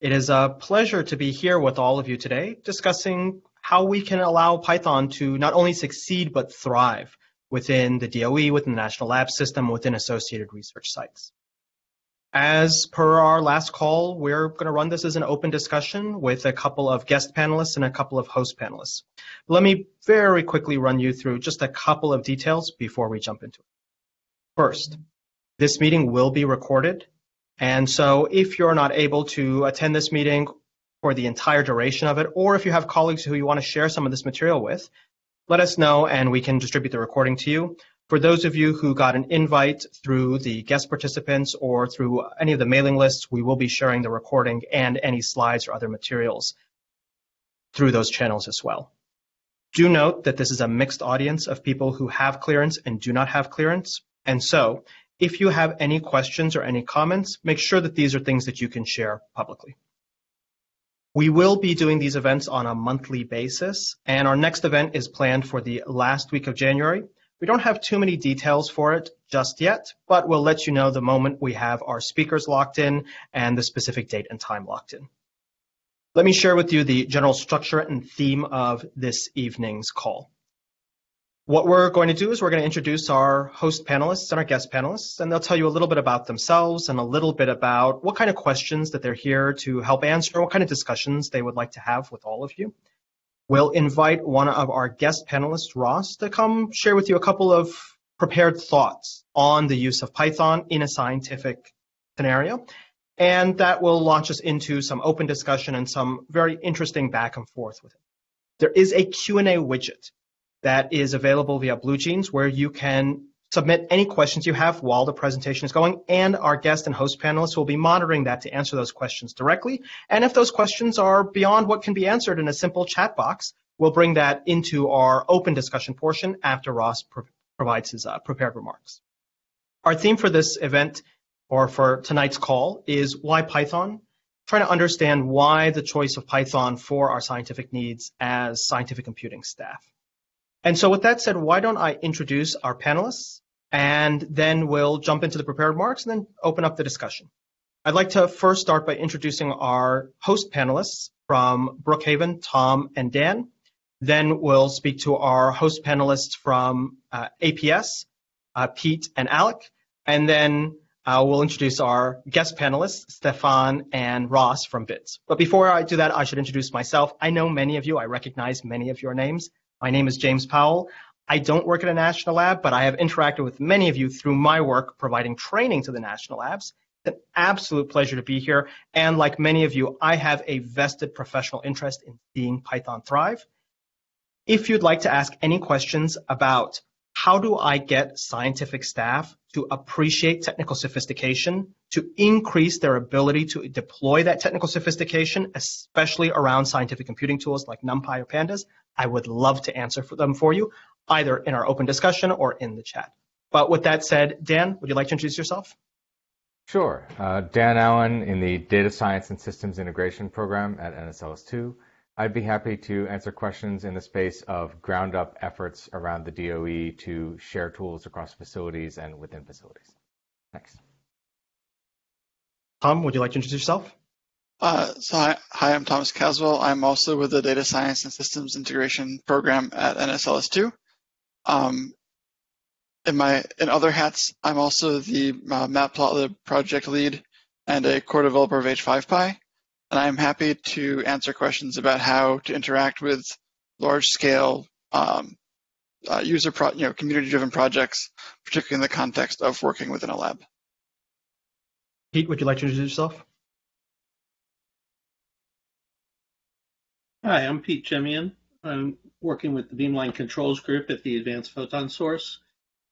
It is a pleasure to be here with all of you today discussing how we can allow Python to not only succeed but thrive within the DOE, within the National Lab System, within associated research sites. As per our last call, we're going to run this as an open discussion with a couple of guest panelists and a couple of host panelists. Let me very quickly run you through just a couple of details before we jump into it. First, this meeting will be recorded. And so if you're not able to attend this meeting for the entire duration of it, or if you have colleagues who you want to share some of this material with, let us know and we can distribute the recording to you. For those of you who got an invite through the guest participants or through any of the mailing lists, we will be sharing the recording and any slides or other materials through those channels as well. Do note that this is a mixed audience of people who have clearance and do not have clearance. And so if you have any questions or any comments, make sure that these are things that you can share publicly. We will be doing these events on a monthly basis, and our next event is planned for the last week of January. We don't have too many details for it just yet, but we'll let you know the moment we have our speakers locked in and the specific date and time locked in. Let me share with you the general structure and theme of this evening's call. What we're going to do is we're going to introduce our host panelists and our guest panelists, and they'll tell you a little bit about themselves and a little bit about what kind of questions that they're here to help answer, what kind of discussions they would like to have with all of you. We'll invite one of our guest panelists, Ross, to come share with you a couple of prepared thoughts on the use of Python in a scientific scenario. And that will launch us into some open discussion and some very interesting back and forth with it. There is a Q&A widget that is available via BlueJeans where you can submit any questions you have while the presentation is going, and our guest and host panelists will be monitoring that to answer those questions directly. And if those questions are beyond what can be answered in a simple chat box, we'll bring that into our open discussion portion after Ross pro provides his uh, prepared remarks. Our theme for this event, or for tonight's call, is why Python? Trying to understand why the choice of Python for our scientific needs as scientific computing staff. And so with that said, why don't I introduce our panelists and then we'll jump into the prepared remarks and then open up the discussion. I'd like to first start by introducing our host panelists from Brookhaven, Tom and Dan. Then we'll speak to our host panelists from uh, APS, uh, Pete and Alec. And then uh, we'll introduce our guest panelists, Stefan and Ross from BIDS. But before I do that, I should introduce myself. I know many of you. I recognize many of your names. My name is James Powell. I don't work at a national lab, but I have interacted with many of you through my work providing training to the national labs. It's an absolute pleasure to be here. And like many of you, I have a vested professional interest in seeing Python thrive. If you'd like to ask any questions about how do I get scientific staff to appreciate technical sophistication, to increase their ability to deploy that technical sophistication, especially around scientific computing tools like NumPy or Pandas, I would love to answer for them for you, either in our open discussion or in the chat. But with that said, Dan, would you like to introduce yourself? Sure. Uh, Dan Allen in the Data Science and Systems Integration Program at NSLS2. I'd be happy to answer questions in the space of ground up efforts around the DOE to share tools across facilities and within facilities. Thanks. Tom, would you like to introduce yourself? Uh, so hi, hi, I'm Thomas Caswell. I'm also with the Data Science and Systems Integration Program at NSLS2. Um, in my in other hats, I'm also the uh, Matplotlib project lead and a core developer of H5Py and I'm happy to answer questions about how to interact with large-scale um, uh, user, pro- you know, community-driven projects, particularly in the context of working within a lab. Pete, would you like to introduce yourself? Hi, I'm Pete Jemian. I'm working with the Beamline Controls Group at the Advanced Photon Source.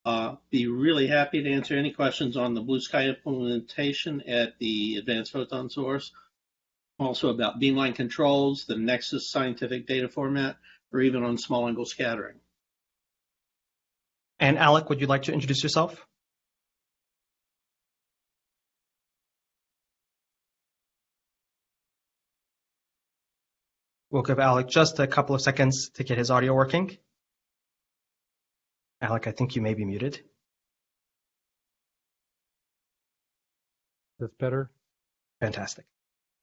Uh, be really happy to answer any questions on the Bluesky implementation at the Advanced Photon Source also about beamline controls, the Nexus scientific data format, or even on small angle scattering. And Alec, would you like to introduce yourself? We'll give Alec just a couple of seconds to get his audio working. Alec, I think you may be muted. That's better. Fantastic.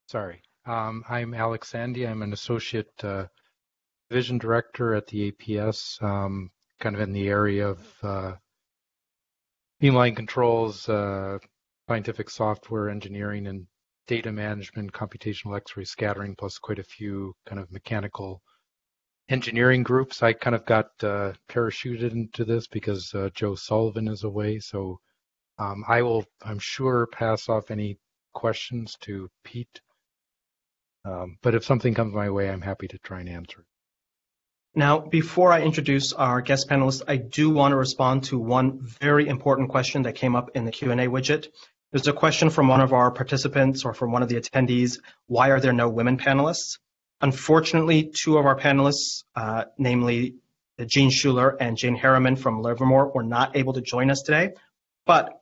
Sorry. Um, I'm Alec Sandy. I'm an associate uh, division director at the APS, um, kind of in the area of uh, beamline controls, uh, scientific software engineering, and data management, computational X-ray scattering, plus quite a few kind of mechanical engineering groups. I kind of got uh, parachuted into this because uh, Joe Sullivan is away. So um, I will, I'm sure, pass off any questions to Pete. Um, but if something comes my way, I'm happy to try and answer it. Now, before I introduce our guest panelists, I do want to respond to one very important question that came up in the Q&A widget. There's a question from one of our participants or from one of the attendees, why are there no women panelists? Unfortunately, two of our panelists, uh, namely Jean Schuler and Jane Harriman from Livermore, were not able to join us today. But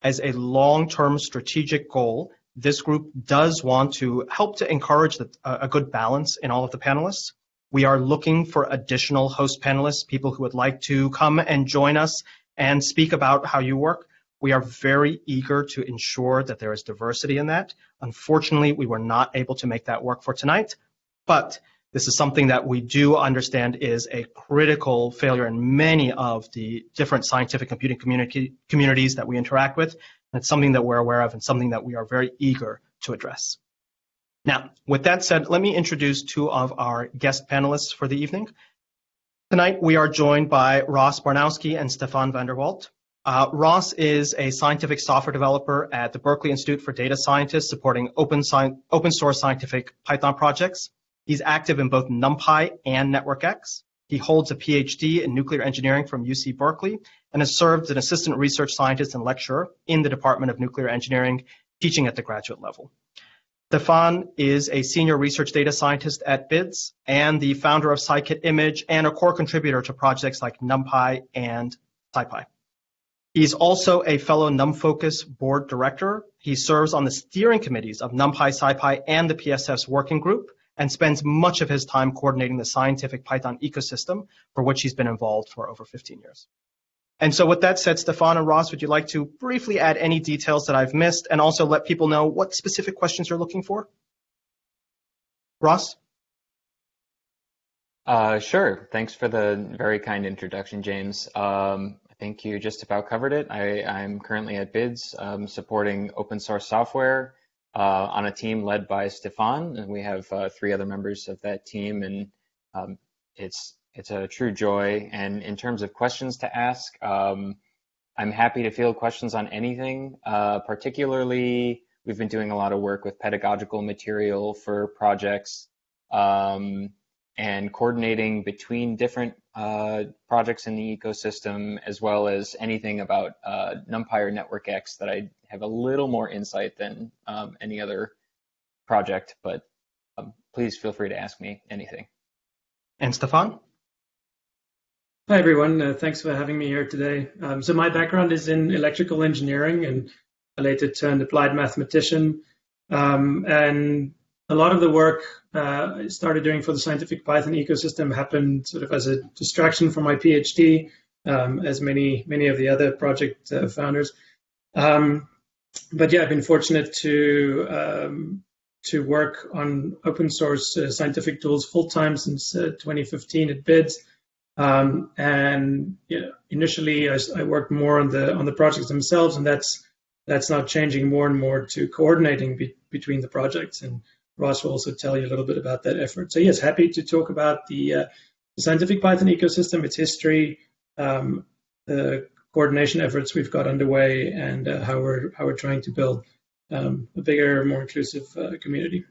as a long-term strategic goal, this group does want to help to encourage the, a good balance in all of the panelists. We are looking for additional host panelists, people who would like to come and join us and speak about how you work. We are very eager to ensure that there is diversity in that. Unfortunately, we were not able to make that work for tonight, but this is something that we do understand is a critical failure in many of the different scientific computing community, communities that we interact with. It's something that we're aware of and something that we are very eager to address. Now, with that said, let me introduce two of our guest panelists for the evening. Tonight, we are joined by Ross Barnowski and Stéfan van der Walt. Uh, Ross is a scientific software developer at the Berkeley Institute for Data Scientists supporting open, sci- open source scientific Python projects. He's active in both NumPy and NetworkX. He holds a PhD in nuclear engineering from UC Berkeley and has served as an assistant research scientist and lecturer in the Department of Nuclear Engineering, teaching at the graduate level. Stefan is a senior research data scientist at BIDS and the founder of Scikit Image and a core contributor to projects like NumPy and SciPy. He's also a fellow NumFocus board director. He serves on the steering committees of NumPy, SciPy, and the PSF's working group and spends much of his time coordinating the scientific Python ecosystem for which he's been involved for over 15 years. And so with that said, Stefan and Ross, would you like to briefly add any details that I've missed and also let people know what specific questions you're looking for? Ross? Uh, sure. Thanks for the very kind introduction, James. Um, I think you just about covered it. I, am currently at BIDS um, supporting open source software uh, on a team led by Stefan, and we have uh, three other members of that team, and um, it's it's a true joy. And in terms of questions to ask, um, I'm happy to field questions on anything. Uh, particularly, we've been doing a lot of work with pedagogical material for projects um, and coordinating between different uh, projects in the ecosystem, as well as anything about uh, NumPy or NetworkX that I have a little more insight than um, any other project. But um, please feel free to ask me anything. And Stefan? Hi, everyone. Uh, thanks for having me here today. Um, so my background is in electrical engineering and I later turned applied mathematician. Um, and a lot of the work uh, I started doing for the scientific Python ecosystem happened sort of as a distraction from my PhD, um, as many many of the other project uh, founders. Um, but yeah, I've been fortunate to um, to work on open source uh, scientific tools full time since uh, 2015 at BIDS. Um, and you know, initially, I, I, worked more on the on the projects themselves, and that's that's now changing more and more to coordinating be, between the projects. And Ross will also tell you a little bit about that effort. So yes, happy to talk about the, uh, the scientific Python ecosystem, its history, um, the coordination efforts we've got underway, and uh, how we're how we're trying to build um, a bigger, more inclusive uh, community.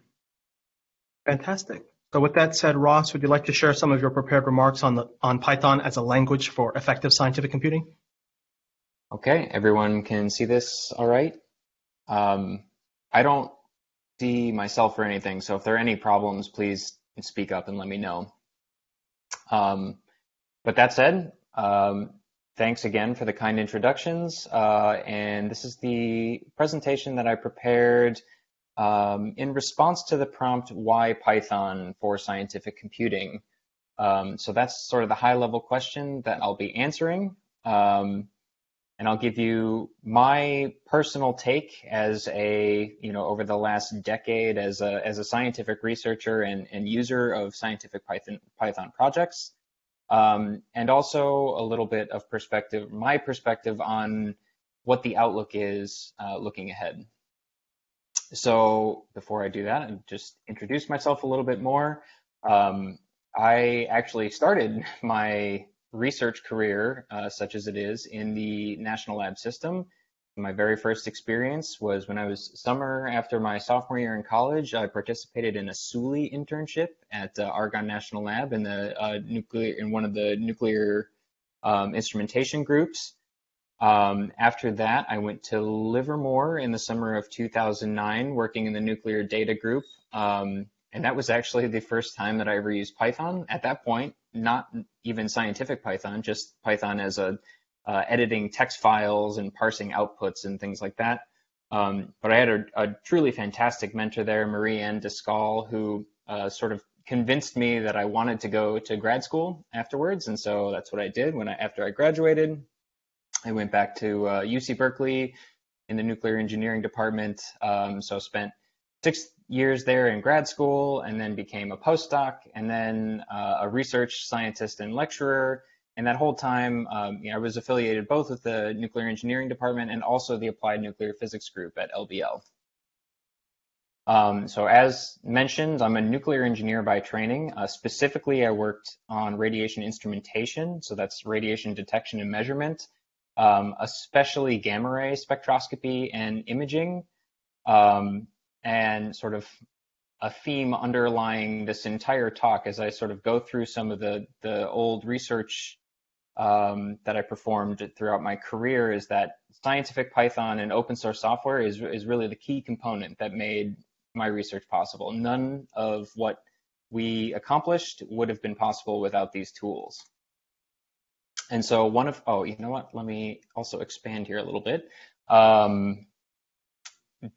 Fantastic. So with that said, Ross, would you like to share some of your prepared remarks on, the, on Python as a language for effective scientific computing? Okay, everyone can see this all right? Um, I don't see myself or anything, so if there are any problems, please speak up and let me know. Um, but that said, um, thanks again for the kind introductions. Uh, and this is the presentation that I prepared um, in response to the prompt, why Python for scientific computing? Um, so that's sort of the high level question that I'll be answering. Um, and I'll give you my personal take as a, you know, over the last decade as a, as a scientific researcher and, and user of scientific Python, Python projects, um, and also a little bit of perspective, my perspective on what the outlook is uh, looking ahead. So before I do that, I'll just introduce myself a little bit more. Um, I actually started my research career, uh, such as it is, in the National Lab system. My very first experience was when I was summer after my sophomore year in college. I participated in a SULI internship at uh, Argonne National Lab in the uh, nuclear in one of the nuclear um, instrumentation groups. Um, after that, I went to Livermore in the summer of 2009, working in the nuclear data group. Um, and that was actually the first time that I ever used Python. At that point, not even scientific Python, just Python as a uh, editing text files and parsing outputs and things like that. Um, but I had a, a, truly fantastic mentor there, Marie Anne Descalle, who uh, sort of convinced me that I wanted to go to grad school afterwards. And so that's what I did when I, after I graduated. I went back to uh, UC Berkeley in the nuclear engineering department. Um, so spent six years there in grad school and then became a postdoc and then uh, a research scientist and lecturer. And that whole time, um, you know, I was affiliated both with the nuclear engineering department and also the applied nuclear physics group at LBL. Um, so as mentioned, I'm a nuclear engineer by training. Uh, specifically, I worked on radiation instrumentation. So that's radiation detection and measurement, um, especially gamma ray spectroscopy and imaging. Um, and sort of a theme underlying this entire talk as I sort of go through some of the, the old research um, that I performed throughout my career is that scientific Python and open source software is, is really the key component that made my research possible. None of what we accomplished would have been possible without these tools. And so one of, oh, you know what? Let me also expand here a little bit. Um,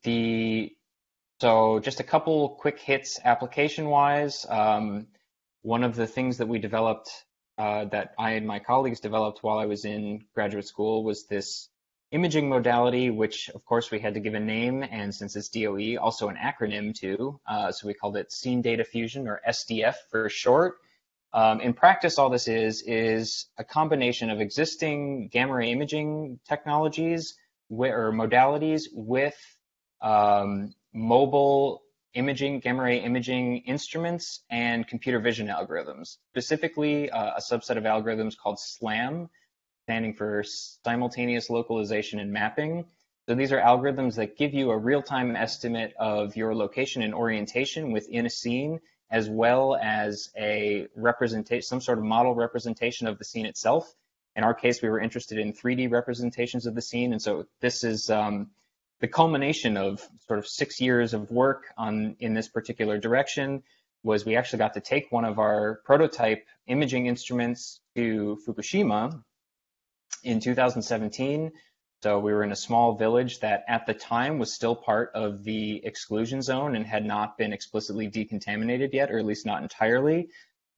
the so just a couple quick hits application-wise. Um, one of the things that we developed, uh, that I and my colleagues developed while I was in graduate school was this imaging modality, which of course we had to give a name, and since it's DOE, also an acronym too. Uh, so we called it Scene Data Fusion, or SDF for short. Um, in practice, all this is is a combination of existing gamma ray imaging technologies or modalities with um, mobile imaging, gamma ray imaging instruments, and computer vision algorithms, specifically uh, a subset of algorithms called SLAM, standing for Simultaneous Localization and Mapping. So these are algorithms that give you a real-time estimate of your location and orientation within a scene, as well as a representation, some sort of model representation of the scene itself. In our case, we were interested in 3D representations of the scene, and so this is um, the culmination of sort of six years of work on in this particular direction was we actually got to take one of our prototype imaging instruments to Fukushima in 2017. So we were in a small village that at the time was still part of the exclusion zone and had not been explicitly decontaminated yet, or at least not entirely.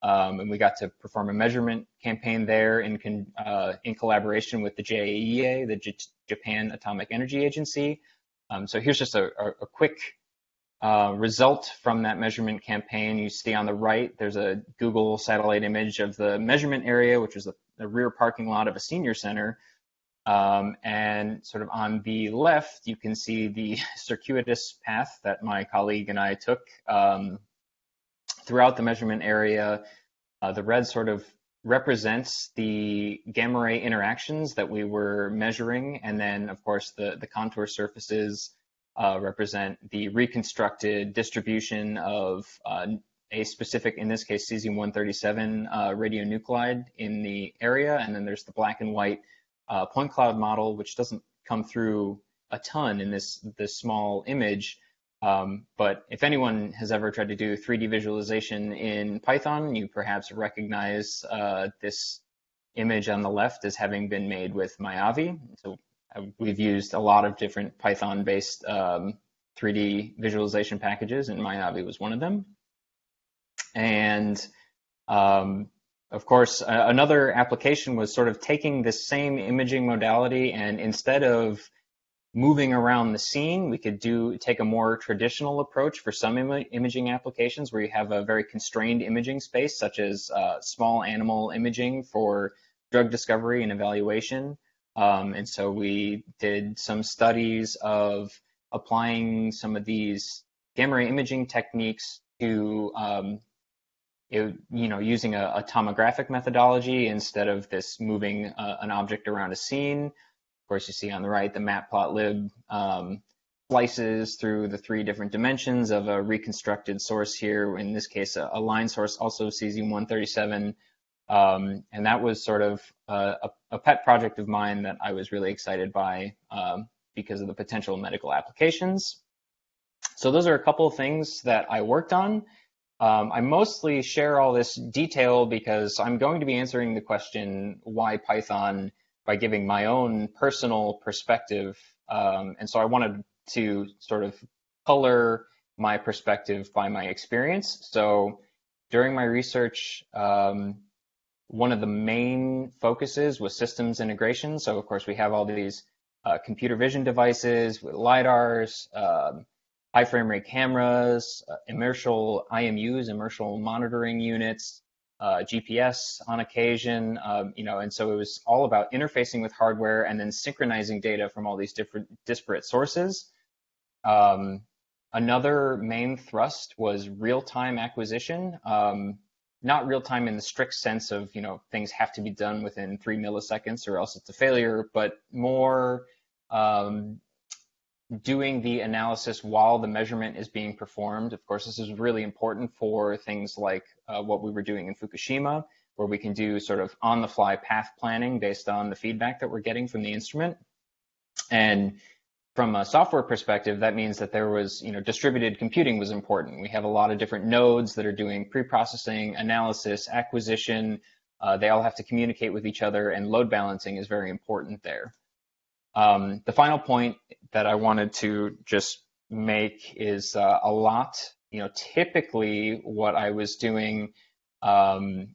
Um, and we got to perform a measurement campaign there in, uh, in collaboration with the JAEA, the J Japan Atomic Energy Agency. Um, so here's just a, a, a quick uh, result from that measurement campaign. You see on the right, there's a Google satellite image of the measurement area, which is the, the rear parking lot of a senior center. Um, and sort of on the left, you can see the circuitous path that my colleague and I took um, throughout the measurement area. Uh, the red sort of represents the gamma ray interactions that we were measuring. And then, of course, the, the contour surfaces uh, represent the reconstructed distribution of uh, a specific, in this case, cesium-137 uh, radionuclide in the area. And then there's the black and white uh, point cloud model, which doesn't come through a ton in this, this small image. Um, but if anyone has ever tried to do 3D visualization in Python, you perhaps recognize uh, this image on the left as having been made with Mayavi. So uh, we've used a lot of different Python-based um, 3D visualization packages, and Mayavi was one of them. And um, of course, uh, another application was sort of taking this same imaging modality and instead of moving around the scene, we could do take a more traditional approach for some Im imaging applications where you have a very constrained imaging space, such as uh, small animal imaging for drug discovery and evaluation. Um, and so we did some studies of applying some of these gamma ray imaging techniques to um, it, you know, using a, a, tomographic methodology instead of this moving uh, an object around a scene. Course, you see on the right the matplotlib um, slices through the three different dimensions of a reconstructed source here. In this case, a, a line source, also cesium-137. Um, and that was sort of a, a, pet project of mine that I was really excited by um, because of the potential medical applications. So those are a couple of things that I worked on. Um, I mostly share all this detail because I'm going to be answering the question why Python by giving my own personal perspective. Um, and so I wanted to sort of color my perspective by my experience. So during my research, um, one of the main focuses was systems integration. So of course we have all these uh, computer vision devices with LiDARs, um, high frame rate cameras, uh, IMUs, inertial monitoring units, uh, GPS on occasion, um, you know, and so it was all about interfacing with hardware and then synchronizing data from all these different disparate sources. Um, another main thrust was real-time acquisition. Um, not real-time in the strict sense of, you know, things have to be done within three milliseconds or else it's a failure, but more um, doing the analysis while the measurement is being performed. Of course, this is really important for things like uh, what we were doing in Fukushima, where we can do sort of on the fly path planning based on the feedback that we're getting from the instrument. And from a software perspective, that means that there was, you know, distributed computing was important. We have a lot of different nodes that are doing pre-processing, analysis, acquisition. Uh, they all have to communicate with each other, and load balancing is very important there. Um, the final point that I wanted to just make is uh, a lot, you know, typically what I was doing um,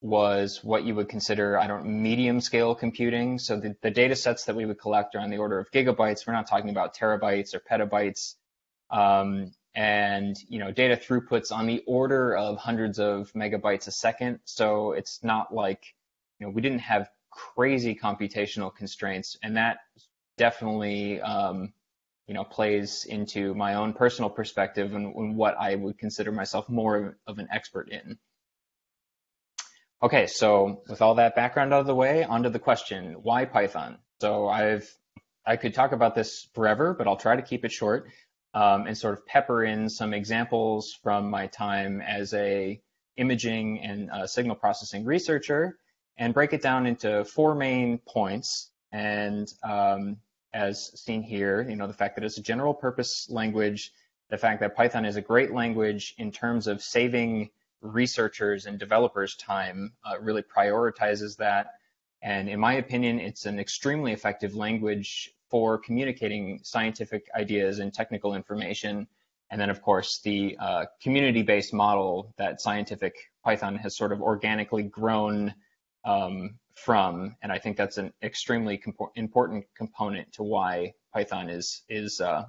was what you would consider, I don't medium scale computing. So the, the data sets that we would collect are on the order of gigabytes. We're not talking about terabytes or petabytes. Um, and you know data throughputs on the order of hundreds of megabytes a second so it's not like you know we didn't have crazy computational constraints, and that definitely um, you know plays into my own personal perspective and, and, what I would consider myself more of an expert in. Okay, so with all that background out of the way, onto the question: Why Python? So I've I could talk about this forever, but I'll try to keep it short um, and sort of pepper in some examples from my time as a imaging and uh, signal processing researcher and break it down into four main points. And um, as seen here, you know, the fact that it's a general purpose language, the fact that Python is a great language in terms of saving researchers and developers time uh, really prioritizes that. And in my opinion, it's an extremely effective language for communicating scientific ideas and technical information. And then, of course, the uh, community-based model that scientific Python has sort of organically grown um, from, and I think that's an extremely important component to why Python is is uh,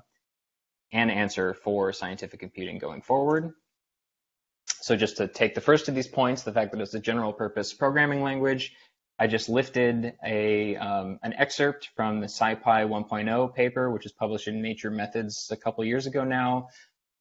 an answer for scientific computing going forward. So just to take the first of these points, the fact that it's a general purpose programming language, I just lifted a um, an excerpt from the SciPy 1.0 paper, which was published in Nature Methods a couple years ago now.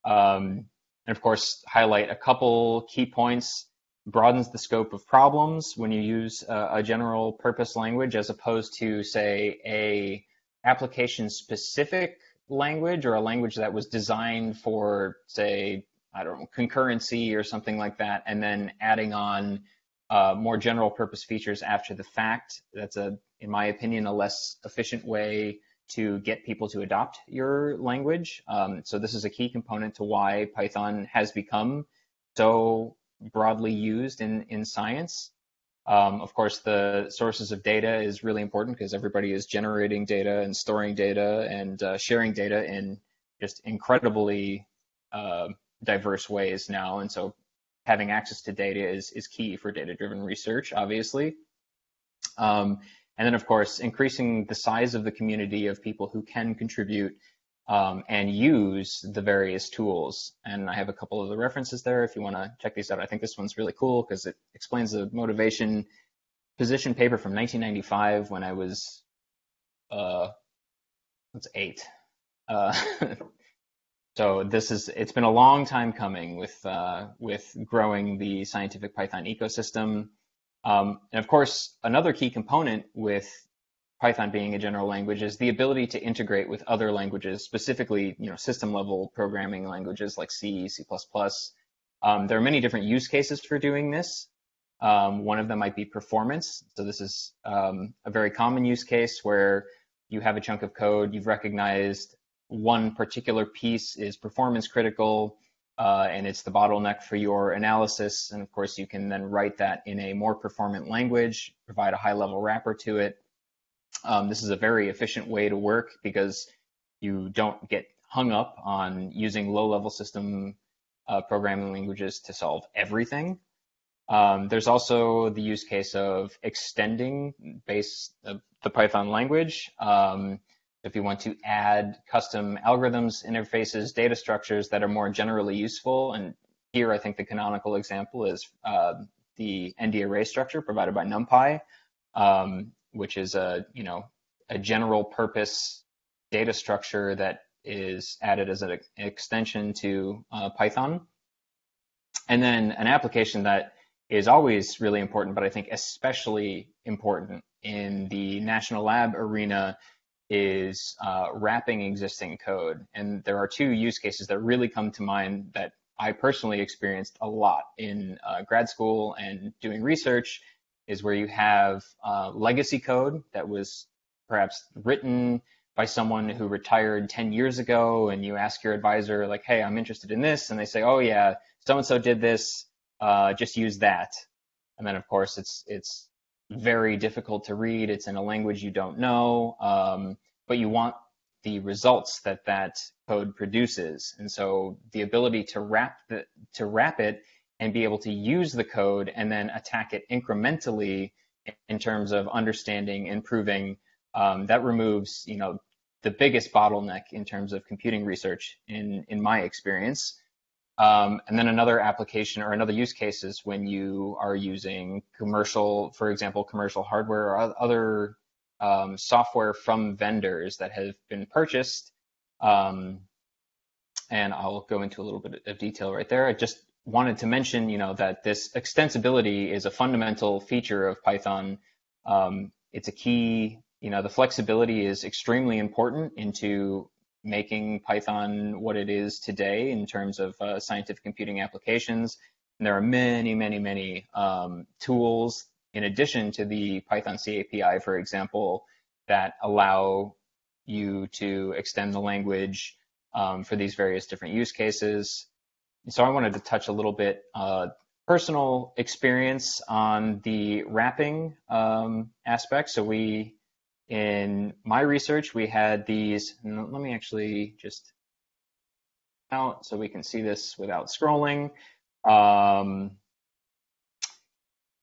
Um, and of course, highlight a couple key points broadens the scope of problems when you use a, a general purpose language as opposed to say a application specific language or a language that was designed for say I don't know concurrency or something like that and then adding on uh, more general purpose features after the fact. That's a in my opinion a less efficient way to get people to adopt your language. Um, so this is a key component to why Python has become so broadly used in, in science. Um, of course, the sources of data is really important because everybody is generating data and storing data and uh, sharing data in just incredibly uh, diverse ways now. And so having access to data is, is key for data-driven research, obviously. Um, and then, of course, increasing the size of the community of people who can contribute um, and use the various tools. And I have a couple of the references there if you want to check these out. I think this one's really cool because it explains the motivation position paper from 1995 when I was, uh, that's eight. Uh, so this is, it's been a long time coming with, uh, with growing the scientific Python ecosystem. Um, and of course, another key component with Python being a general language is the ability to integrate with other languages, specifically, you know, system level programming languages like C, C++. Um, there are many different use cases for doing this. Um, one of them might be performance. So this is um, a very common use case where you have a chunk of code, you've recognized one particular piece is performance critical, uh, and it's the bottleneck for your analysis. And of course, you can then write that in a more performant language, provide a high level wrapper to it. Um, this is a very efficient way to work because you don't get hung up on using low level system uh, programming languages to solve everything. Um, there's also the use case of extending base uh, the Python language. Um, if you want to add custom algorithms, interfaces, data structures that are more generally useful, and here I think the canonical example is uh, the ND array structure provided by NumPy, um, which is a you know a general purpose data structure that is added as an extension to uh, Python. And then an application that is always really important, but I think especially important in the national lab arena is uh, wrapping existing code. And there are two use cases that really come to mind that I personally experienced a lot in uh, grad school and doing research is where you have uh, legacy code that was perhaps written by someone who retired 10 years ago and you ask your advisor like hey i'm interested in this and they say oh yeah so and so did this uh, just use that and then of course it's it's very difficult to read. It's in a language you don't know, um, but you want the results that that code produces. And so the ability to wrap the, to wrap it and be able to use the code and then attack it incrementally in terms of understanding, improving, um, that removes, you know, the biggest bottleneck in terms of computing research in in my experience. Um, and then another application or another use case is when you are using commercial, for example, commercial hardware or other um, software from vendors that have been purchased. Um, and I'll go into a little bit of detail right there. I just wanted to mention, you know, that this extensibility is a fundamental feature of Python. Um, it's a key, you know, the flexibility is extremely important into making Python what it is today in terms of uh, scientific computing applications. And there are many, many, many um, tools in addition to the Python C API, for example, that allow you to extend the language um, for these various different use cases. So I wanted to touch a little bit uh, personal experience on the wrapping um, aspect. So we in my research, we had these, let me actually just out so we can see this without scrolling. Um,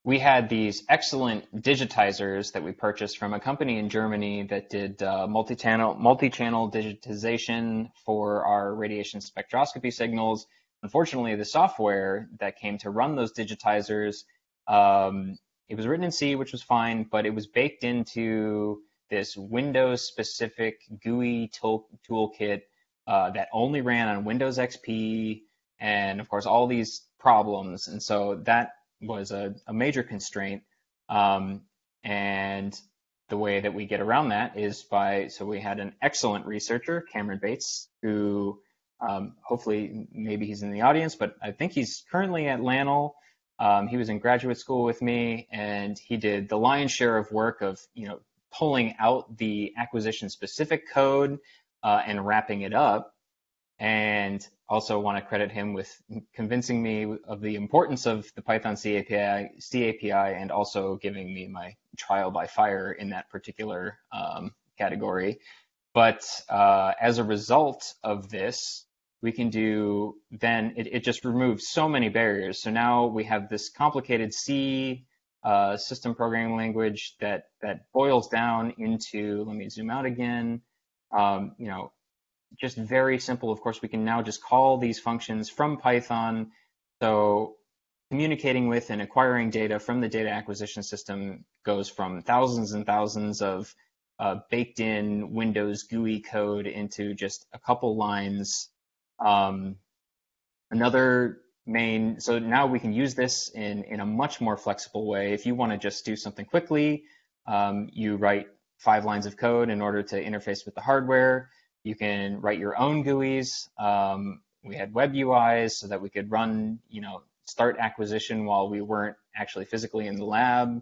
we had these excellent digitizers that we purchased from a company in Germany that did uh, multi-channel multi-channel digitization for our radiation spectroscopy signals. Unfortunately, the software that came to run those digitizers, um, it was written in C, which was fine, but it was baked into this Windows specific GUI tool, toolkit uh, that only ran on Windows XP and of course all these problems. And so that was a, a major constraint. Um, and the way that we get around that is by, so we had an excellent researcher, Cameron Bates, who um, hopefully maybe he's in the audience, but I think he's currently at LANL. Um, he was in graduate school with me and he did the lion's share of work of, you know, pulling out the acquisition specific code uh, and wrapping it up. And also want to credit him with convincing me of the importance of the Python C API, and also giving me my trial by fire in that particular um, category. But uh, as a result of this, we can do then it, it just removes so many barriers. So now we have this complicated C uh, system programming language that that boils down into. Let me zoom out again. Um, you know, just very simple. Of course, we can now just call these functions from Python. So communicating with and acquiring data from the data acquisition system goes from thousands and thousands of uh, baked in Windows GUI code into just a couple lines. Um, another main, so now we can use this in, in a much more flexible way. If you want to just do something quickly, um, you write five lines of code in order to interface with the hardware. You can write your own GUIs. Um, we had web UIs so that we could run, you know, start acquisition while we weren't actually physically in the lab.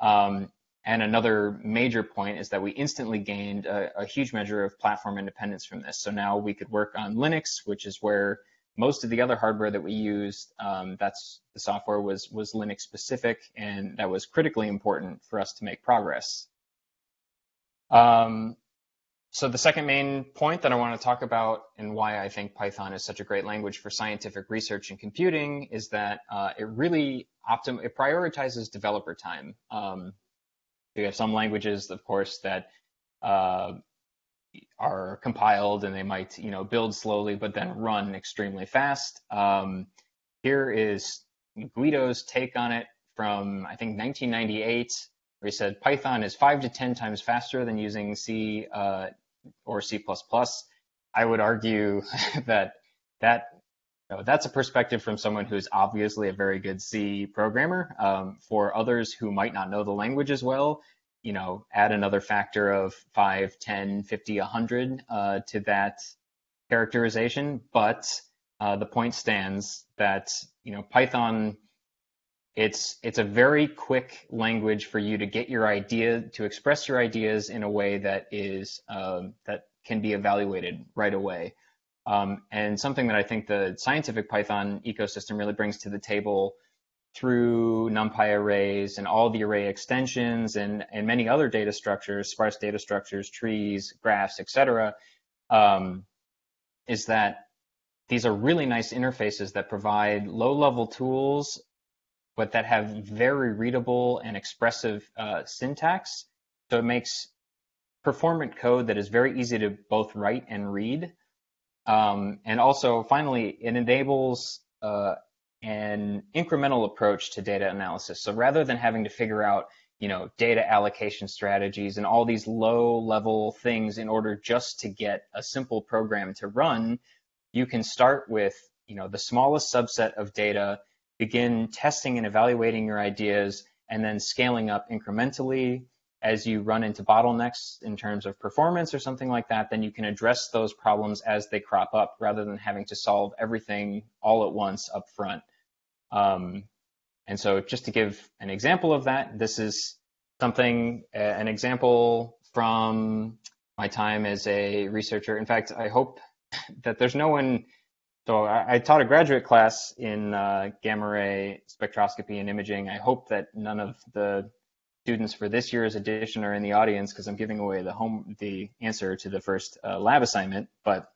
Um, and another major point is that we instantly gained a, a, huge measure of platform independence from this. So now we could work on Linux, which is where most of the other hardware that we used, um, that's the software was was Linux specific, and that was critically important for us to make progress. Um, so the second main point that I want to talk about and why I think Python is such a great language for scientific research and computing is that uh, it really optim it prioritizes developer time. Um, we have some languages, of course, that uh, are compiled and they might you know build slowly but then run extremely fast. Um, here is Guido's take on it from I think 1998 where he said Python is five to 10 times faster than using C uh, or C++. I would argue that that you know, that's a perspective from someone who's obviously a very good C programmer. Um, for others who might not know the language as well, you know, add another factor of 5, 10, 50, 100 uh, to that characterization. But uh, the point stands that, you know, Python it's it's a very quick language for you to get your idea to express your ideas in a way that is um, that can be evaluated right away. Um, and something that I think the scientific Python ecosystem really brings to the table through NumPy arrays and all the array extensions and, and many other data structures, sparse data structures, trees, graphs, etc., um, is that these are really nice interfaces that provide low-level tools but that have very readable and expressive uh, syntax. So it makes performant code that is very easy to both write and read. Um, and also, finally, it enables uh, an incremental approach to data analysis. So rather than having to figure out, you know, data allocation strategies and all these low-level things in order just to get a simple program to run, you can start with, you know, the smallest subset of data begin testing and evaluating your ideas and then scaling up incrementally as you run into bottlenecks in terms of performance or something like that, then you can address those problems as they crop up rather than having to solve everything all at once up front. Um, and so just to give an example of that, this is something, an example from my time as a researcher. In fact, I hope that there's no one so I, I, taught a graduate class in uh, gamma ray spectroscopy and imaging. I hope that none of the students for this year's edition are in the audience because I'm giving away the home the answer to the first uh, lab assignment. But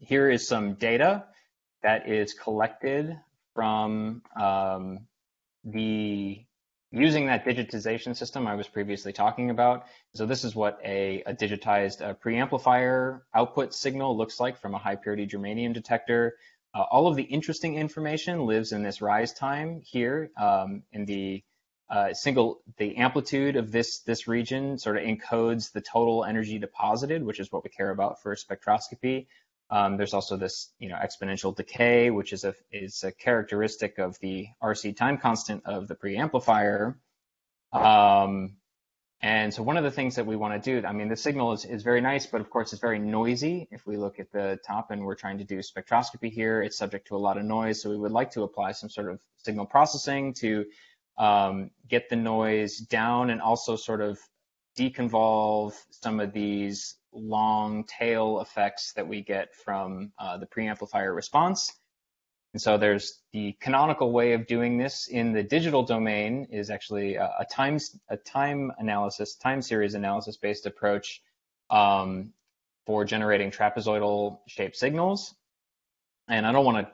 here is some data that is collected from um, the using that digitization system I was previously talking about. So this is what a, a digitized uh, preamplifier output signal looks like from a high purity germanium detector. Uh, all of the interesting information lives in this rise time here um, in the uh, single, the amplitude of this, this region sort of encodes the total energy deposited, which is what we care about for spectroscopy. Um, there's also this, you know, exponential decay, which is a is a characteristic of the RC time constant of the preamplifier. Um, and so one of the things that we want to do, I mean, the signal is, is very nice, but of course it's very noisy. If we look at the top and we're trying to do spectroscopy here, it's subject to a lot of noise. So we would like to apply some sort of signal processing to um, get the noise down and also sort of deconvolve some of these long tail effects that we get from uh, the preamplifier response. And so there's the canonical way of doing this in the digital domain is actually a, a time a time analysis, time series analysis based approach um, for generating trapezoidal shaped signals. And I don't want to,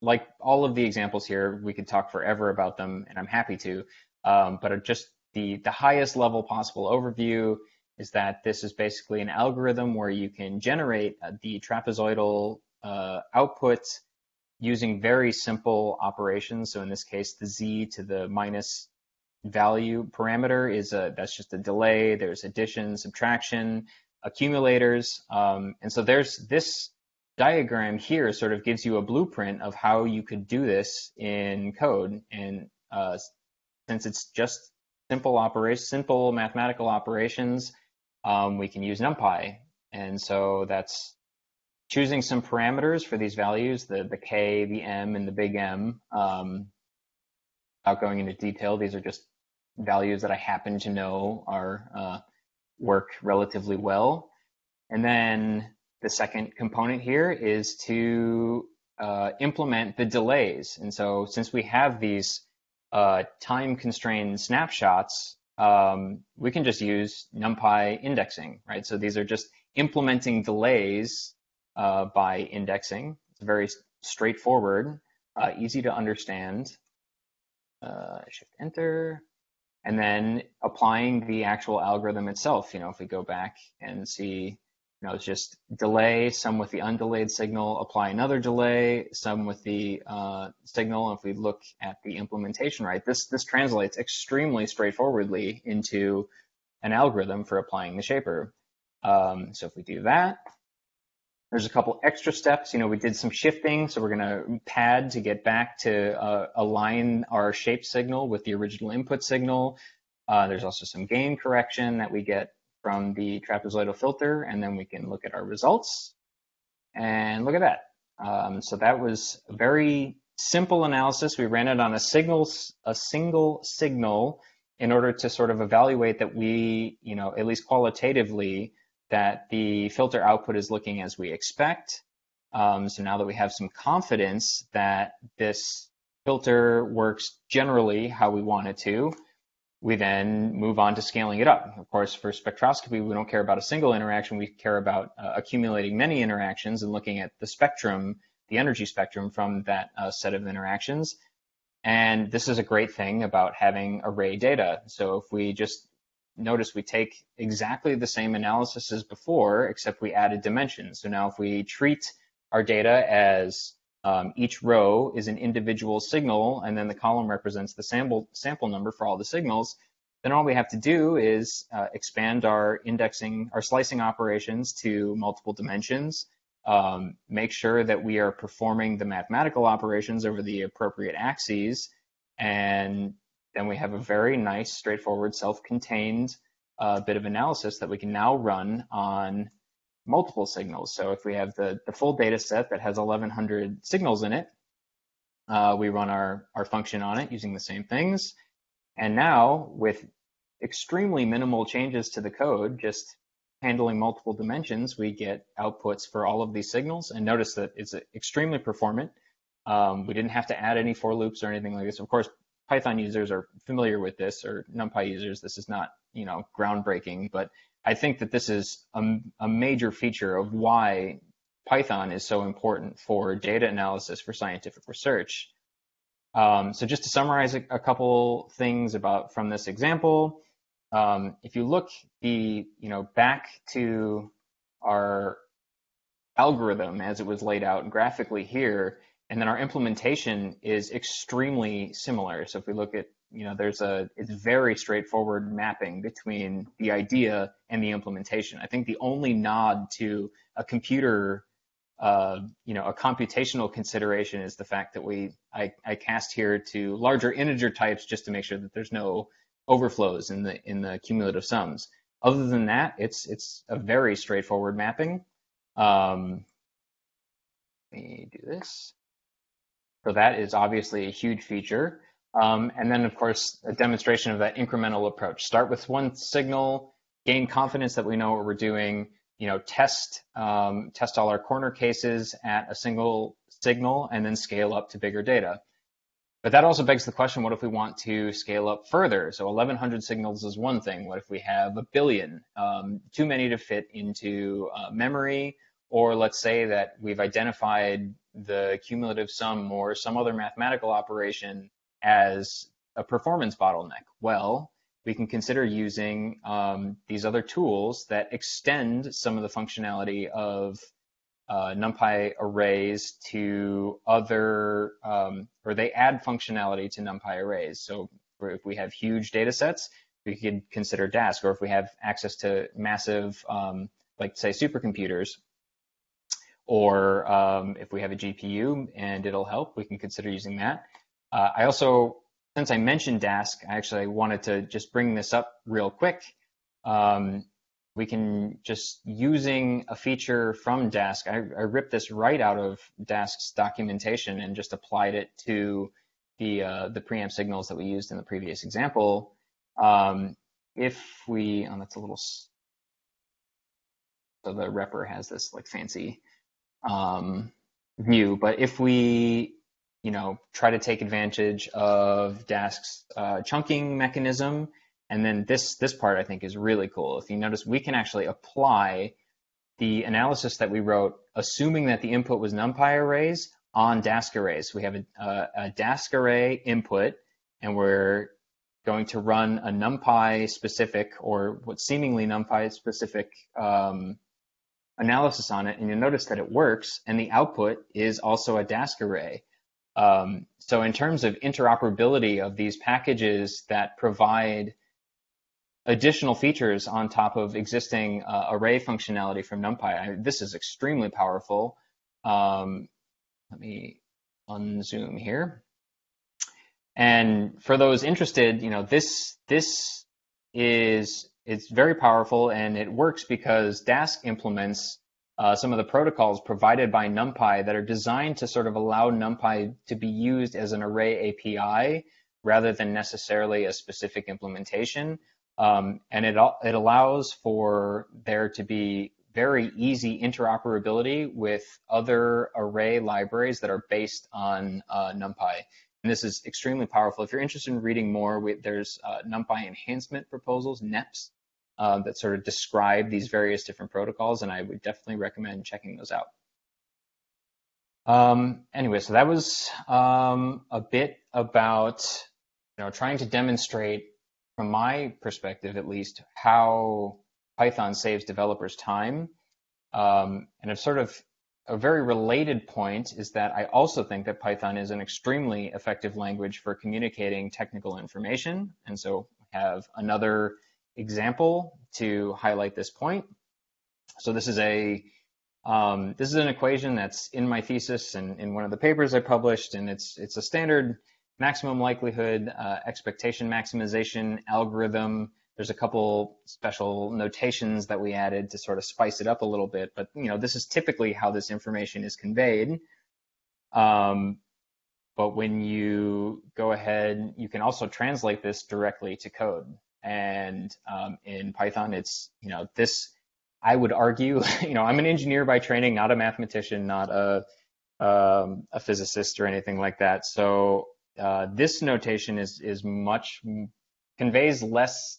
like all of the examples here, we could talk forever about them, and I'm happy to. Um, but just the, the highest level possible overview is that this is basically an algorithm where you can generate uh, the trapezoidal uh, output using very simple operations. So in this case, the z to the minus value parameter is a that's just a delay. There's addition, subtraction, accumulators, um, and so there's this diagram here sort of gives you a blueprint of how you could do this in code. And uh, since it's just simple operation, simple mathematical operations, um, we can use NumPy. And so that's choosing some parameters for these values, the, the K, the M, and the big M. Um, without going into detail, these are just values that I happen to know are uh, work relatively well. And then the second component here is to uh, implement the delays. And so since we have these uh, time constrained snapshots, um, we can just use NumPy indexing, right? So these are just implementing delays uh, by indexing. It's very straightforward, uh, easy to understand. Uh, shift enter, and then applying the actual algorithm itself. You know, if we go back and see, you know, it's just delay, sum with the undelayed signal, apply another delay, sum with the uh, signal. If we look at the implementation, right, this this translates extremely straightforwardly into an algorithm for applying the shaper. Um, so if we do that, there's a couple extra steps. You know, we did some shifting, so we're going to pad to get back to uh, align our shape signal with the original input signal. Uh, there's also some gain correction that we get from the trapezoidal filter, and then we can look at our results. And look at that. Um, so that was a very simple analysis. We ran it on a signal, a single signal in order to sort of evaluate that we, you know, at least qualitatively, that the filter output is looking as we expect. Um, so now that we have some confidence that this filter works generally how we want it to, we then move on to scaling it up. Of course, for spectroscopy, we don't care about a single interaction. We care about uh, accumulating many interactions and looking at the spectrum, the energy spectrum from that uh, set of interactions. And this is a great thing about having array data. So if we just notice we take exactly the same analysis as before, except we added dimensions. So now if we treat our data as um, each row is an individual signal, and then the column represents the sample, sample number for all the signals, then all we have to do is uh, expand our indexing, our slicing operations to multiple dimensions, um, make sure that we are performing the mathematical operations over the appropriate axes, and then we have a very nice, straightforward, self-contained uh, bit of analysis that we can now run on multiple signals. So if we have the, the full data set that has 1100 signals in it, uh, we run our, our function on it using the same things. And now with extremely minimal changes to the code, just handling multiple dimensions, we get outputs for all of these signals. And notice that it's extremely performant. Um, we didn't have to add any for loops or anything like this. Of course, Python users are familiar with this, or NumPy users, this is not you know groundbreaking, but I think that this is a, a major feature of why Python is so important for data analysis for scientific research. Um, so just to summarize a, a, couple things about from this example, um, if you look the you know back to our algorithm as it was laid out graphically here, and then our implementation is extremely similar. So if we look at, you know, there's a, it's very straightforward mapping between the idea and the implementation. I think the only nod to a computer, uh, you know, a computational consideration is the fact that we, I, I cast here to larger integer types just to make sure that there's no overflows in the, in the cumulative sums. Other than that, it's, it's a very straightforward mapping. Um, let me do this. So that is obviously a huge feature. Um, and then, of course, a demonstration of that incremental approach. Start with one signal, gain confidence that we know what we're doing, you know, test, um, test all our corner cases at a single signal, and then scale up to bigger data. But that also begs the question, what if we want to scale up further? So 1100 signals is one thing. What if we have a billion? Um, too many to fit into uh, memory or let's say that we've identified the cumulative sum or some other mathematical operation as a performance bottleneck? Well, we can consider using um, these other tools that extend some of the functionality of uh, NumPy arrays to other, um, or they add functionality to NumPy arrays. So if we have huge data sets, we could consider Dask, or if we have access to massive, um, like say supercomputers, or um, if we have a GPU and it'll help, we can consider using that. Uh, I also, since I mentioned Dask, I actually wanted to just bring this up real quick. Um, we can just using a feature from Dask, I, I, ripped this right out of Dask's documentation and just applied it to the, uh, the preamp signals that we used in the previous example. Um, if we, oh, that's a little, so the repr has this like fancy um, view, but if we, you know, try to take advantage of Dask's uh, chunking mechanism, and then this, this part I think is really cool. If you notice, we can actually apply the analysis that we wrote, assuming that the input was NumPy arrays on Dask arrays. We have a, a, a Dask array input, and we're going to run a NumPy specific or what seemingly NumPy specific um, analysis on it, and you'll notice that it works, and the output is also a Dask array. Um, so in terms of interoperability of these packages that provide additional features on top of existing uh, array functionality from NumPy, I, this is extremely powerful. Um, let me unzoom here. And for those interested, you know, this this is it's very powerful and it works because Dask implements uh, some of the protocols provided by NumPy that are designed to sort of allow NumPy to be used as an array API rather than necessarily a specific implementation. Um, and it, it allows for there to be very easy interoperability with other array libraries that are based on uh, NumPy. And this is extremely powerful. If you're interested in reading more, we, there's uh, NumPy enhancement proposals, NEPs, uh, that sort of describe these various different protocols, and I would definitely recommend checking those out. Um, anyway, so that was um, a bit about you know trying to demonstrate, from my perspective at least, how Python saves developers time. Um, and I've sort of a very related point is that I also think that Python is an extremely effective language for communicating technical information. And so have another example to highlight this point. So this is a um, this is an equation that's in my thesis and in one of the papers I published, and it's it's a standard maximum likelihood uh, expectation maximization algorithm there's a couple special notations that we added to sort of spice it up a little bit, but you know, this is typically how this information is conveyed. Um, but when you go ahead, you can also translate this directly to code. And um, in Python, it's, you know, this, I would argue, you know, I'm an engineer by training, not a mathematician, not a, um, a physicist or anything like that. So uh, this notation is, is much, conveys less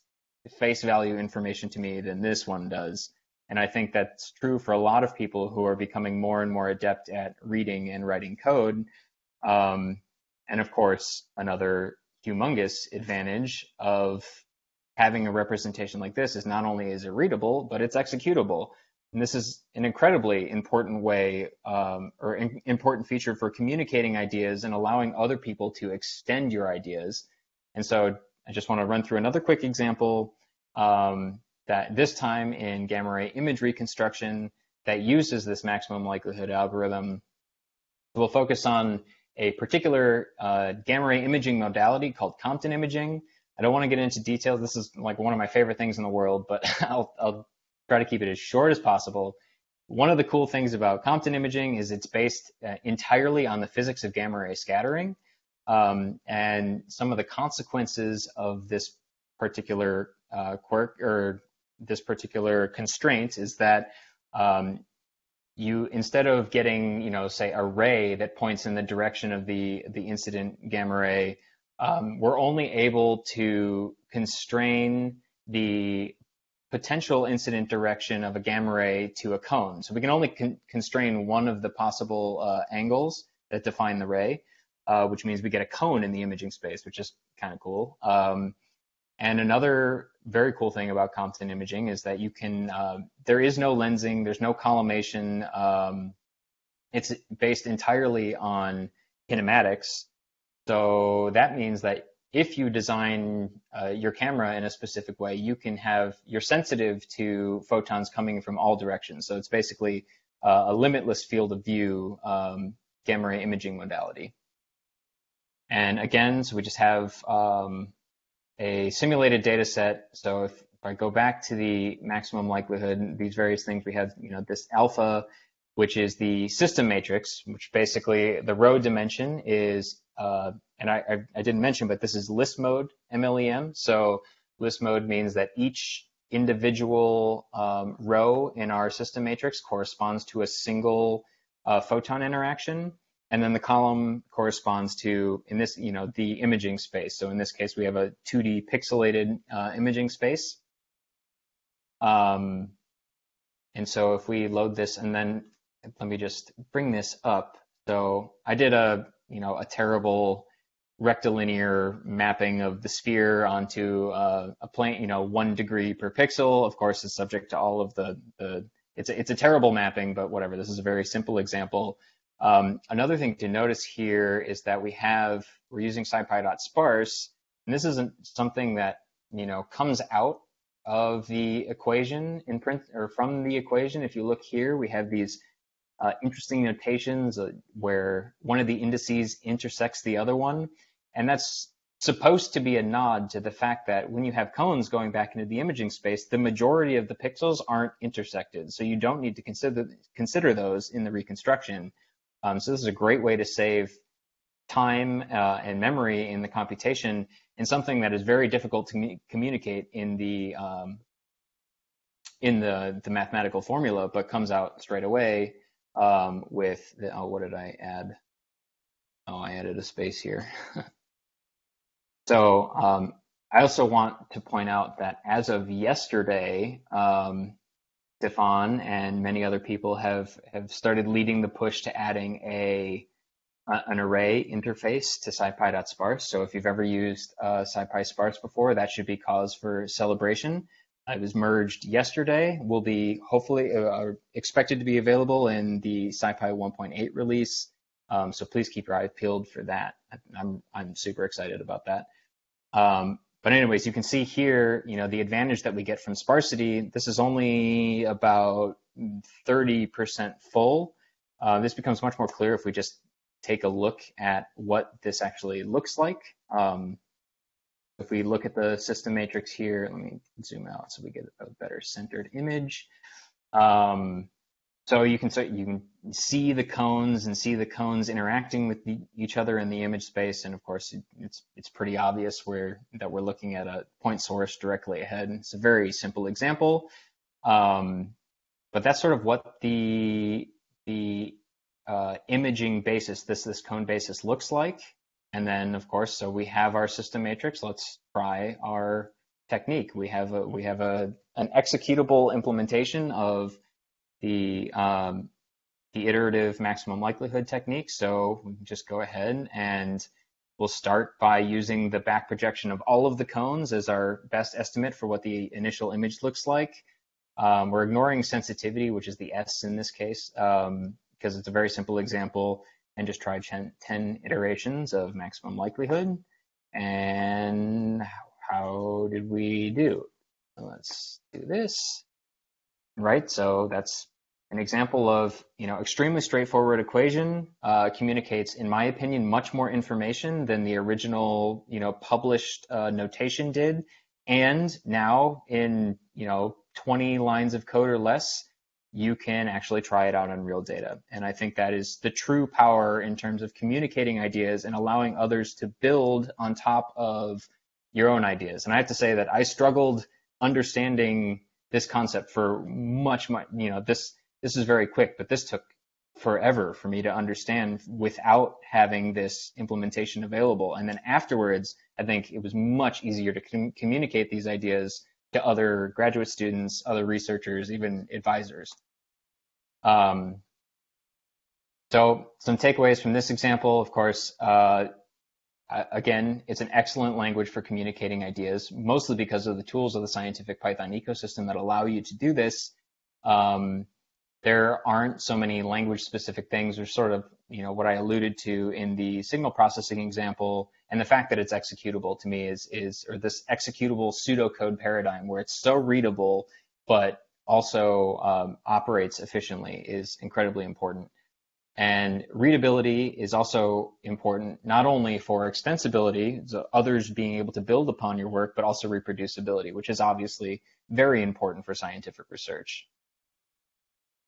face value information to me than this one does. And I think that's true for a lot of people who are becoming more and more adept at reading and writing code. Um, and of course, another humongous advantage of having a representation like this is not only is it readable, but it's executable. And this is an incredibly important way um, or in, important feature for communicating ideas and allowing other people to extend your ideas. And so I just want to run through another quick example um, that this time in gamma ray image reconstruction that uses this maximum likelihood algorithm. We'll focus on a particular uh, gamma ray imaging modality called Compton imaging. I don't want to get into details. This is like one of my favorite things in the world, but I'll, I'll try to keep it as short as possible. One of the cool things about Compton imaging is it's based uh, entirely on the physics of gamma ray scattering. Um, and some of the consequences of this particular uh, quirk or this particular constraint is that um, you instead of getting you know say a ray that points in the direction of the the incident gamma ray, um, we're only able to constrain the potential incident direction of a gamma ray to a cone. So we can only con constrain one of the possible uh, angles that define the ray, uh, which means we get a cone in the imaging space, which is kind of cool. Um, and another very cool thing about Compton imaging is that you can, uh, there is no lensing, there's no collimation. Um, it's based entirely on kinematics. So that means that if you design uh, your camera in a specific way, you can have, you're sensitive to photons coming from all directions. So it's basically uh, a limitless field of view um, gamma ray imaging modality. And again, so we just have um, a simulated data set. So if, if, I go back to the maximum likelihood, these various things, we have, you know, this alpha, which is the system matrix, which basically the row dimension is, uh, and I, I, I, didn't mention, but this is list mode MLEM. So list mode means that each individual um, row in our system matrix corresponds to a single uh, photon interaction. And then the column corresponds to, in this, you know, the imaging space. So in this case, we have a 2D pixelated uh, imaging space. Um, and so if we load this and then let me just bring this up. So I did a, you know, a terrible rectilinear mapping of the sphere onto uh, a plane, you know, one degree per pixel. Of course, it's subject to all of the, the it's a, it's a terrible mapping, but whatever. This is a very simple example. Um, another thing to notice here is that we have, we're using scipy.sparse, and this isn't something that, you know, comes out of the equation in print or from the equation. If you look here, we have these uh, interesting notations uh, where one of the indices intersects the other one. And that's supposed to be a nod to the fact that when you have cones going back into the imaging space, the majority of the pixels aren't intersected. So you don't need to consider, consider those in the reconstruction. Um, so this is a great way to save time uh, and memory in the computation and something that is very difficult to communicate in the um, in the, the mathematical formula, but comes out straight away um, with the, oh, what did I add? Oh, I added a space here. so um, I also want to point out that as of yesterday, um, Stéfan and many other people have have started leading the push to adding a an array interface to scipy.sparse. So if you've ever used uh, scipy sparse before, that should be cause for celebration. It was merged yesterday. Will be hopefully uh, expected to be available in the scipy 1.8 release. Um, so please keep your eyes peeled for that. I'm I'm super excited about that. Um, but anyways, you can see here, you know, the advantage that we get from sparsity, this is only about 30% full. Uh, this becomes much more clear if we just take a look at what this actually looks like. Um, if we look at the system matrix here, let me zoom out so we get a better centered image. Um, so you can you can see the cones and see the cones interacting with the, each other in the image space, and of course it's it's pretty obvious where that we're looking at a point source directly ahead. It's a very simple example, um, but that's sort of what the the uh, imaging basis, this this cone basis looks like. And then of course, so we have our system matrix. Let's try our technique. We have a we have a an executable implementation of the um, the iterative maximum likelihood technique. So we can just go ahead and we'll start by using the back projection of all of the cones as our best estimate for what the initial image looks like. Um, we're ignoring sensitivity, which is the S in this case, um, because it's a very simple example, and just try 10, 10 iterations of maximum likelihood. And how did we do? Let's do this. Right, so that's an example of, you know, extremely straightforward equation uh, communicates, in my opinion, much more information than the original, you know, published uh, notation did. And now in, you know, 20 lines of code or less, you can actually try it out on real data. And I think that is the true power in terms of communicating ideas and allowing others to build on top of your own ideas. And I have to say that I struggled understanding this concept for much, much, you know, this this is very quick, but this took forever for me to understand without having this implementation available. And then afterwards, I think it was much easier to com- communicate these ideas to other graduate students, other researchers, even advisors. Um, so some takeaways from this example, of course, uh, again, it's an excellent language for communicating ideas, mostly because of the tools of the scientific Python ecosystem that allow you to do this. Um, there aren't so many language specific things or sort of, you know, what I alluded to in the signal processing example. And the fact that it's executable to me is, is, or this executable pseudocode paradigm where it's so readable, but also um, operates efficiently is incredibly important. And readability is also important, not only for extensibility, so others being able to build upon your work, but also reproducibility, which is obviously very important for scientific research.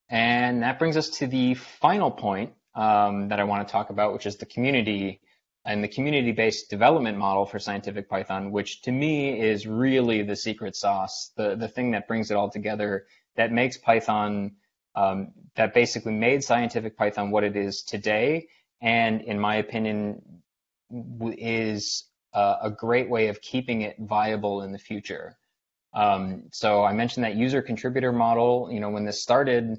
And that brings us to the final point um, that I want to talk about, which is the community and the community-based development model for scientific Python, which to me is really the secret sauce, the, the thing that brings it all together, that makes Python um, that basically made scientific Python what it is today, and in my opinion, is uh, a great way of keeping it viable in the future. Um, so I mentioned that user contributor model. You know, when this started,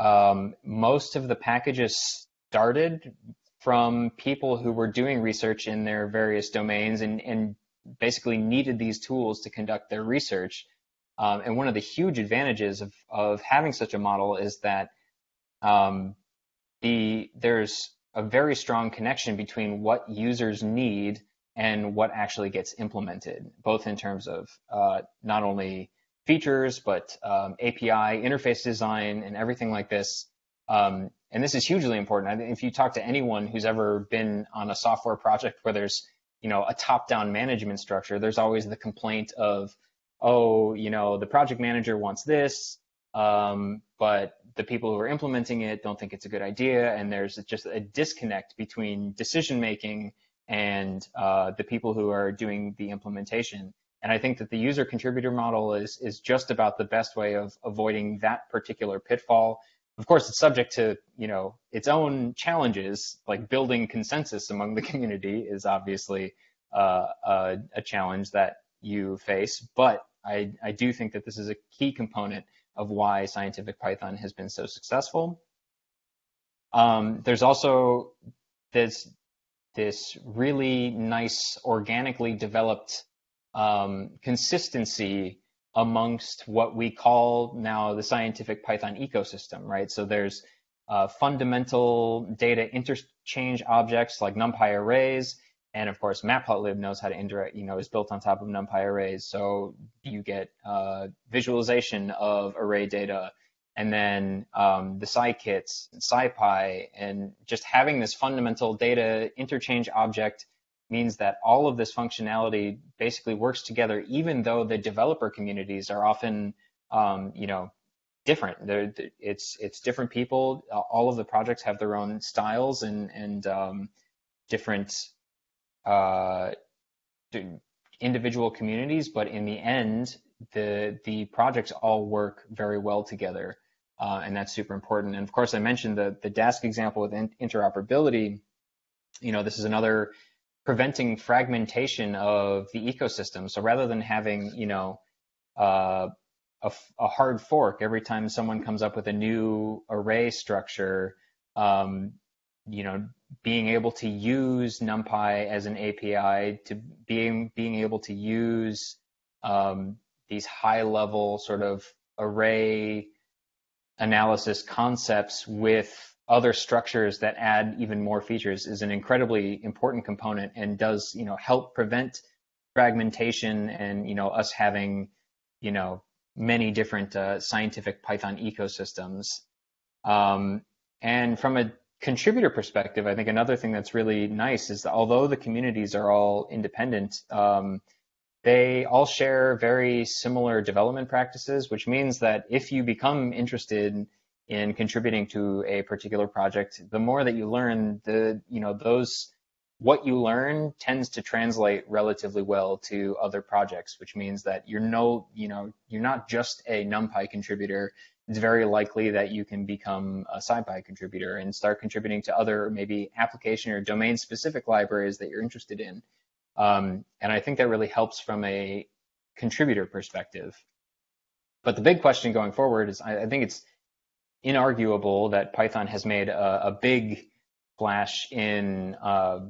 um, most of the packages started from people who were doing research in their various domains and, and basically needed these tools to conduct their research. Um, and one of the huge advantages of, of having such a model is that um, the there's a very strong connection between what users need and what actually gets implemented, both in terms of uh, not only features, but um, API, interface design, and everything like this. Um, and this is hugely important. If you talk to anyone who's ever been on a software project where there's, you know, a top-down management structure, there's always the complaint of, oh, you know, the project manager wants this, um, but the people who are implementing it don't think it's a good idea, and there's just a disconnect between decision making and uh, the people who are doing the implementation. And I think that the user contributor model is is just about the best way of avoiding that particular pitfall. Of course, it's subject to you know its own challenges, like building consensus among the community is obviously uh, a, a challenge that you face. But I, I do think that this is a key component of why scientific Python has been so successful. Um, there's also this this really nice organically developed um, consistency amongst what we call now the scientific Python ecosystem, right? So there's uh, fundamental data interchange objects like NumPy arrays, and of course, Matplotlib knows how to indirect, you know, is built on top of NumPy arrays. So you get uh, visualization of array data, and then um, the scikits and scipy, and just having this fundamental data interchange object means that all of this functionality basically works together, even though the developer communities are often, um, you know, different. They're, it's it's different people. All of the projects have their own styles and and um, different uh, individual communities, but in the end, the the projects all work very well together, uh, and that's super important. And of course, I mentioned the the Dask example with interoperability. You know, this is another preventing fragmentation of the ecosystem. So rather than having, you know, uh, a, a, hard fork every time someone comes up with a new array structure, um, you know, being able to use NumPy as an API, to being being able to use um, these high level sort of array analysis concepts with other structures that add even more features is an incredibly important component and does you know help prevent fragmentation and you know us having you know many different uh, scientific Python ecosystems. Um, and from a contributor perspective, I think another thing that's really nice is that although the communities are all independent, um, they all share very similar development practices, which means that if you become interested in contributing to a particular project, the more that you learn, the you know those what you learn tends to translate relatively well to other projects, which means that you're no, you know, you're not just a NumPy contributor, it's very likely that you can become a SciPy contributor and start contributing to other maybe application or domain specific libraries that you're interested in. Um, and I think that really helps from a contributor perspective. But the big question going forward is I, I think it's inarguable that Python has made a, a big splash in uh,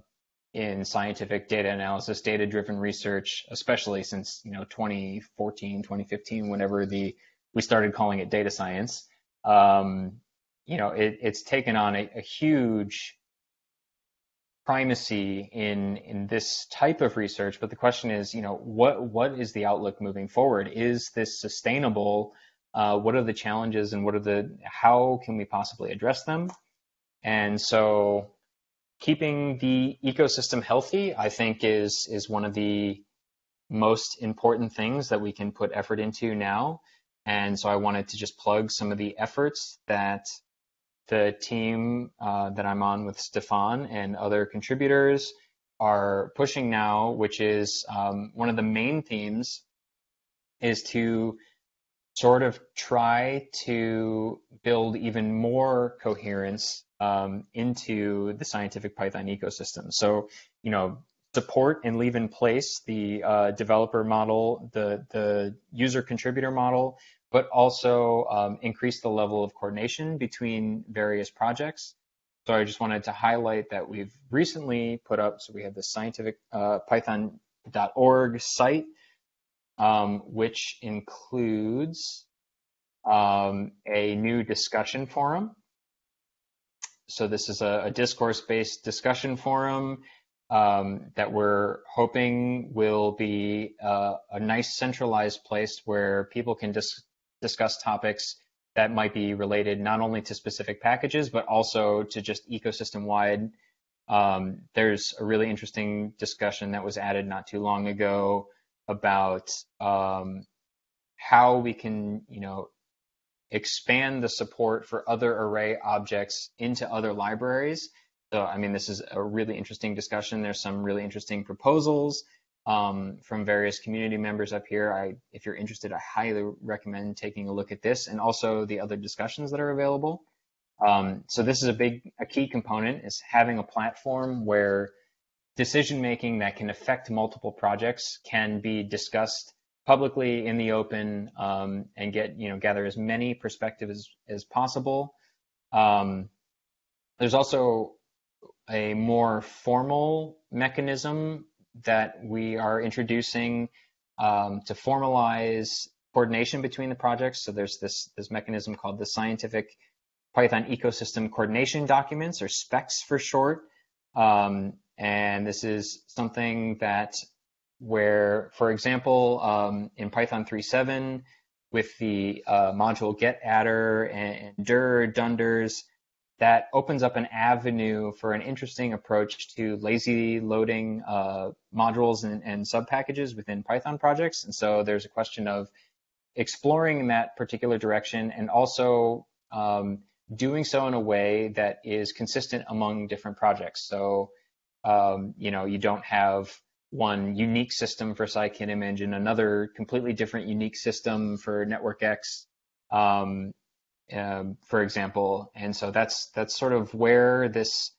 in scientific data analysis, data driven research, especially since you know 2014, 2015, whenever the we started calling it data science. Um, you know, it, it's taken on a, a huge primacy in in this type of research. But the question is you know what what is the outlook moving forward? Is this sustainable uh, what are the challenges and what are the how can we possibly address them? And so keeping the ecosystem healthy i think is is one of the most important things that we can put effort into now. And so i wanted to just plug some of the efforts that the team uh, that I'm on with Stéfan and other contributors are pushing now, which is um, one of the main themes is to sort of try to build even more coherence um, into the scientific Python ecosystem. So, you know, support and leave in place the uh, developer model, the, the user contributor model, but also um, increase the level of coordination between various projects. So I just wanted to highlight that we've recently put up, so we have the scientific uh, python.org site, um, which includes um, a new discussion forum. So this is a, a discourse-based discussion forum um, that we're hoping will be uh, a nice centralized place where people can dis discuss topics that might be related not only to specific packages, but also to just ecosystem wide. Um, there's a really interesting discussion that was added not too long ago about um, how we can, you know, expand the support for other array objects into other libraries. So, I mean, this is a really interesting discussion. There's some really interesting proposals um, from various community members up here. I, if you're interested, I highly recommend taking a look at this and also the other discussions that are available. Um, so this is a big, a key component is having a platform where decision making that can affect multiple projects can be discussed publicly in the open um, and get, you know, gather as many perspectives as, as possible. Um, there's also a more formal mechanism that we are introducing um, to formalize coordination between the projects. So there's this, this mechanism called the Scientific Python Ecosystem Coordination Documents, or SPECS for short. Um, and this is something that where, for example, um, in Python 3.7, with the uh, module getAttr and, and dir, dunders, that opens up an avenue for an interesting approach to lazy loading uh, modules and, and subpackages within Python projects. And so there's a question of exploring that particular direction and also um, doing so in a way that is consistent among different projects. So, um, you know, you don't have one unique system for scikit-image and another completely different unique system for NetworkX. Um, um, for example. And so that's that's sort of where this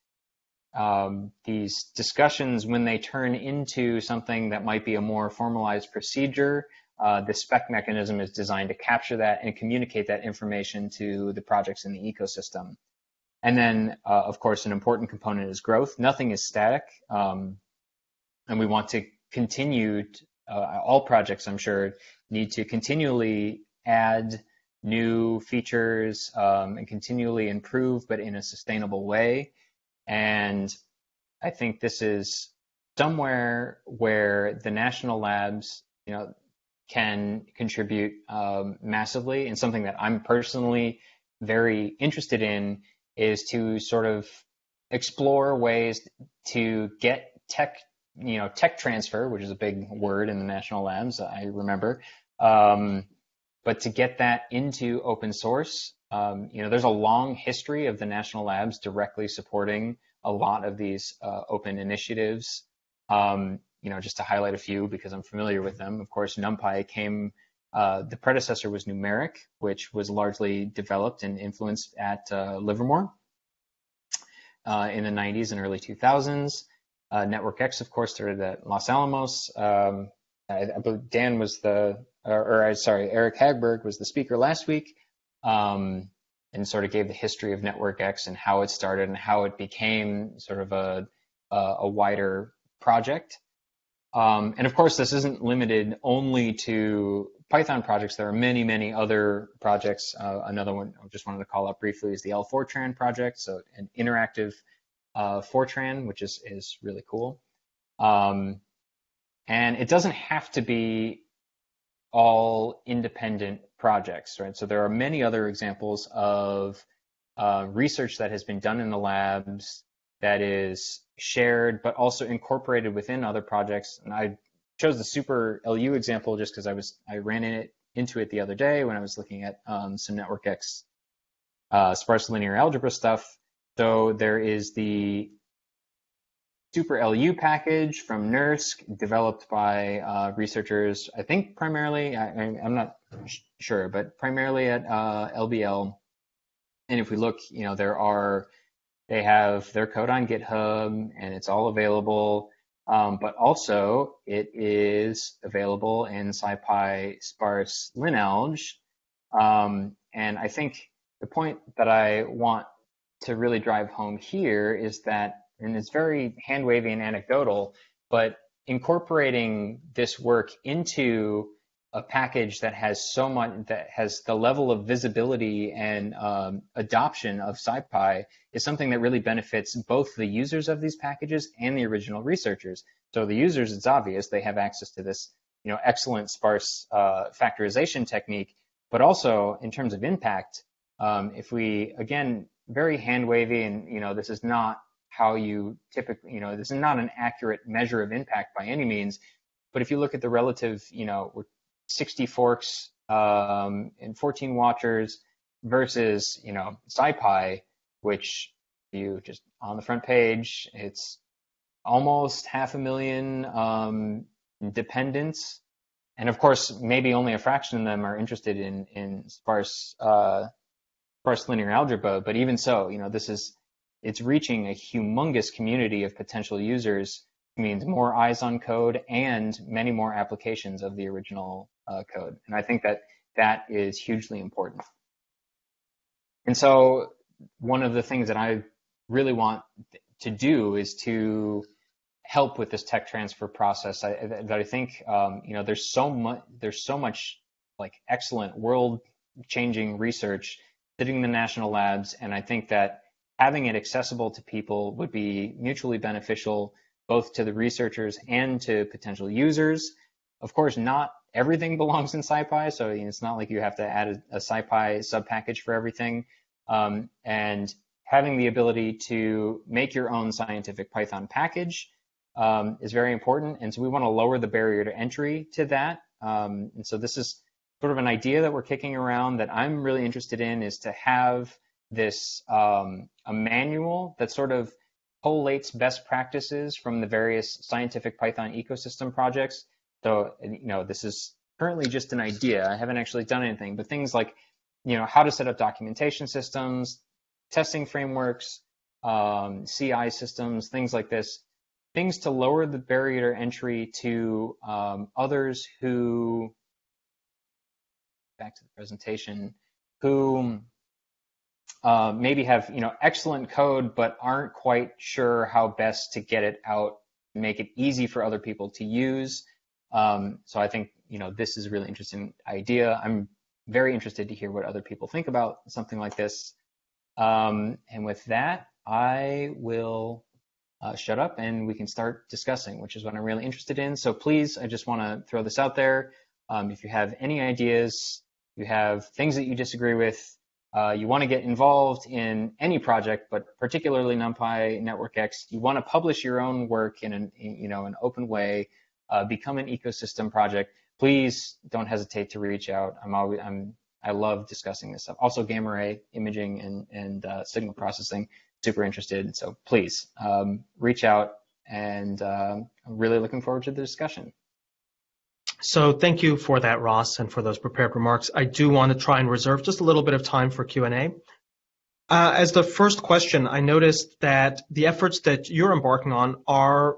um, these discussions, when they turn into something that might be a more formalized procedure, uh, the spec mechanism is designed to capture that and communicate that information to the projects in the ecosystem. And then, uh, of course, an important component is growth. Nothing is static, um, and we want to continue. To, uh, all projects, I'm sure, need to continually add new features um, and continually improve, but in a sustainable way. And I think this is somewhere where the national labs, you know, can contribute um, massively. And something that I'm personally very interested in is to sort of explore ways to get tech, you know, tech transfer, which is a big word in the national labs. I remember. Um, but to get that into open source, um, you know, there's a long history of the national labs directly supporting a lot of these uh, open initiatives. Um, you know, just to highlight a few because I'm familiar with them. Of course, NumPy came. Uh, the predecessor was Numeric, which was largely developed and influenced at uh, Livermore uh, in the 90s and early 2000s. Uh, NetworkX, of course, started at Los Alamos. Um, I, I believe Dan was the, or, or sorry, Aric Hagberg was the speaker last week, um, and sort of gave the history of NetworkX and how it started and how it became sort of a a, a wider project. Um, and of course, this isn't limited only to Python projects. There are many, many other projects. Uh, another one I just wanted to call out briefly is the LFortran project, so an interactive uh, Fortran, which is is really cool. Um, and it doesn't have to be all independent projects, right? So there are many other examples of uh, research that has been done in the labs that is shared, but also incorporated within other projects. And I chose the SuperLU example just because I was I ran in it into it the other day when I was looking at um, some NetworkX uh, sparse linear algebra stuff. So there is the SuperLU package from NERSC developed by uh, researchers, I think primarily, I, am not sure, but primarily at uh, LBL. And if we look, you know, there are, they have their code on GitHub and it's all available. Um, but also it is available in SciPy sparse linalg. Um, and I think the point that I want to really drive home here is that and it's very hand wavy and anecdotal, but incorporating this work into a package that has so much that has the level of visibility and um, adoption of SciPy is something that really benefits both the users of these packages and the original researchers. So the users, it's obvious they have access to this, you know, excellent sparse uh, factorization technique, but also in terms of impact, um, if we again very hand wavy and you know this is not how you typically, you know, this is not an accurate measure of impact by any means. But if you look at the relative, you know, 60 forks um, and 14 watchers versus, you know, SciPy, which you just on the front page, it's almost half a million um, dependents. And of course, maybe only a fraction of them are interested in, in sparse, uh, sparse linear algebra. But even so, you know, this is it's reaching a humongous community of potential users means more eyes on code and many more applications of the original uh, code. And I think that that is hugely important. And so one of the things that I really want to do is to help with this tech transfer process I, that I think um, you know there's so much there's so much like excellent world changing research sitting in the national labs and I think that having it accessible to people would be mutually beneficial both to the researchers and to potential users. Of course, not everything belongs in SciPy, so it's not like you have to add a, a SciPy subpackage for everything. Um, and having the ability to make your own scientific Python package um, is very important. And so we want to lower the barrier to entry to that. Um, and so this is sort of an idea that we're kicking around that I'm really interested in is to have this um, a manual that sort of collates best practices from the various scientific Python ecosystem projects. So, you know, this is currently just an idea. I haven't actually done anything, but things like, you know, how to set up documentation systems, testing frameworks, um, CI systems, things like this, things to lower the barrier to entry to um, others who, back to the presentation, who uh, maybe have you know excellent code but aren't quite sure how best to get it out make it easy for other people to use. Um, so I think you know this is a really interesting idea. I'm very interested to hear what other people think about something like this. Um, and with that, I will uh, shut up and we can start discussing, which is what I'm really interested in. So please, I just want to throw this out there. Um, if you have any ideas, you have things that you disagree with, uh, you want to get involved in any project, but particularly NumPy NetworkX, you want to publish your own work in an you know an open way, uh, become an ecosystem project. Please don't hesitate to reach out. I'm always I'm I love discussing this stuff. Also, gamma ray imaging and and uh, signal processing, super interested. So please um, reach out, and um, I'm really looking forward to the discussion. So thank you for that, Ross, and for those prepared remarks. I do want to try and reserve just a little bit of time for Q&A. Uh, as the first question, I noticed that the efforts that you're embarking on are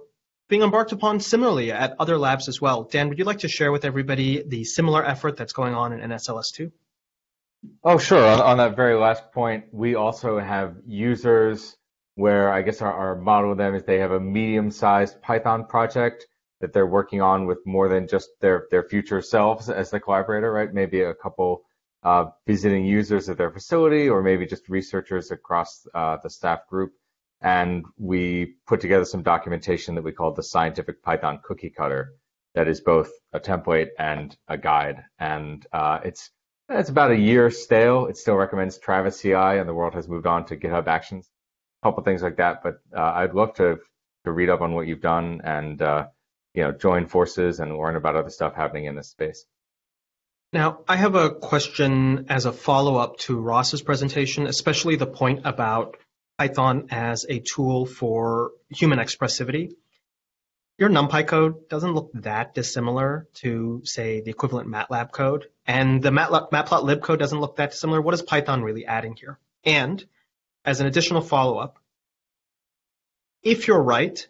being embarked upon similarly at other labs as well. Dan, would you like to share with everybody the similar effort that's going on in NSLS2? Oh, sure. On, on that very last point, we also have users where I guess our, our model of them is they have a medium-sized Python project that they're working on with more than just their, their future selves as the collaborator, right? Maybe a couple uh, visiting users at their facility or maybe just researchers across uh, the staff group. And we put together some documentation that we call the scientific Python cookie cutter that is both a template and a guide. And uh, it's it's about a year stale. It still recommends Travis CI, and the world has moved on to GitHub Actions, a couple things like that. But uh, I'd love to to read up on what you've done and uh, you know join forces and learn about other stuff happening in this space. Now, I have a question as a follow-up to Ross's presentation, especially the point about Python as a tool for human expressivity. Your NumPy code doesn't look that dissimilar to, say, the equivalent MATLAB code, and the matplotlib code doesn't look that dissimilar. What is Python really adding here? And as an additional follow-up, if you're right,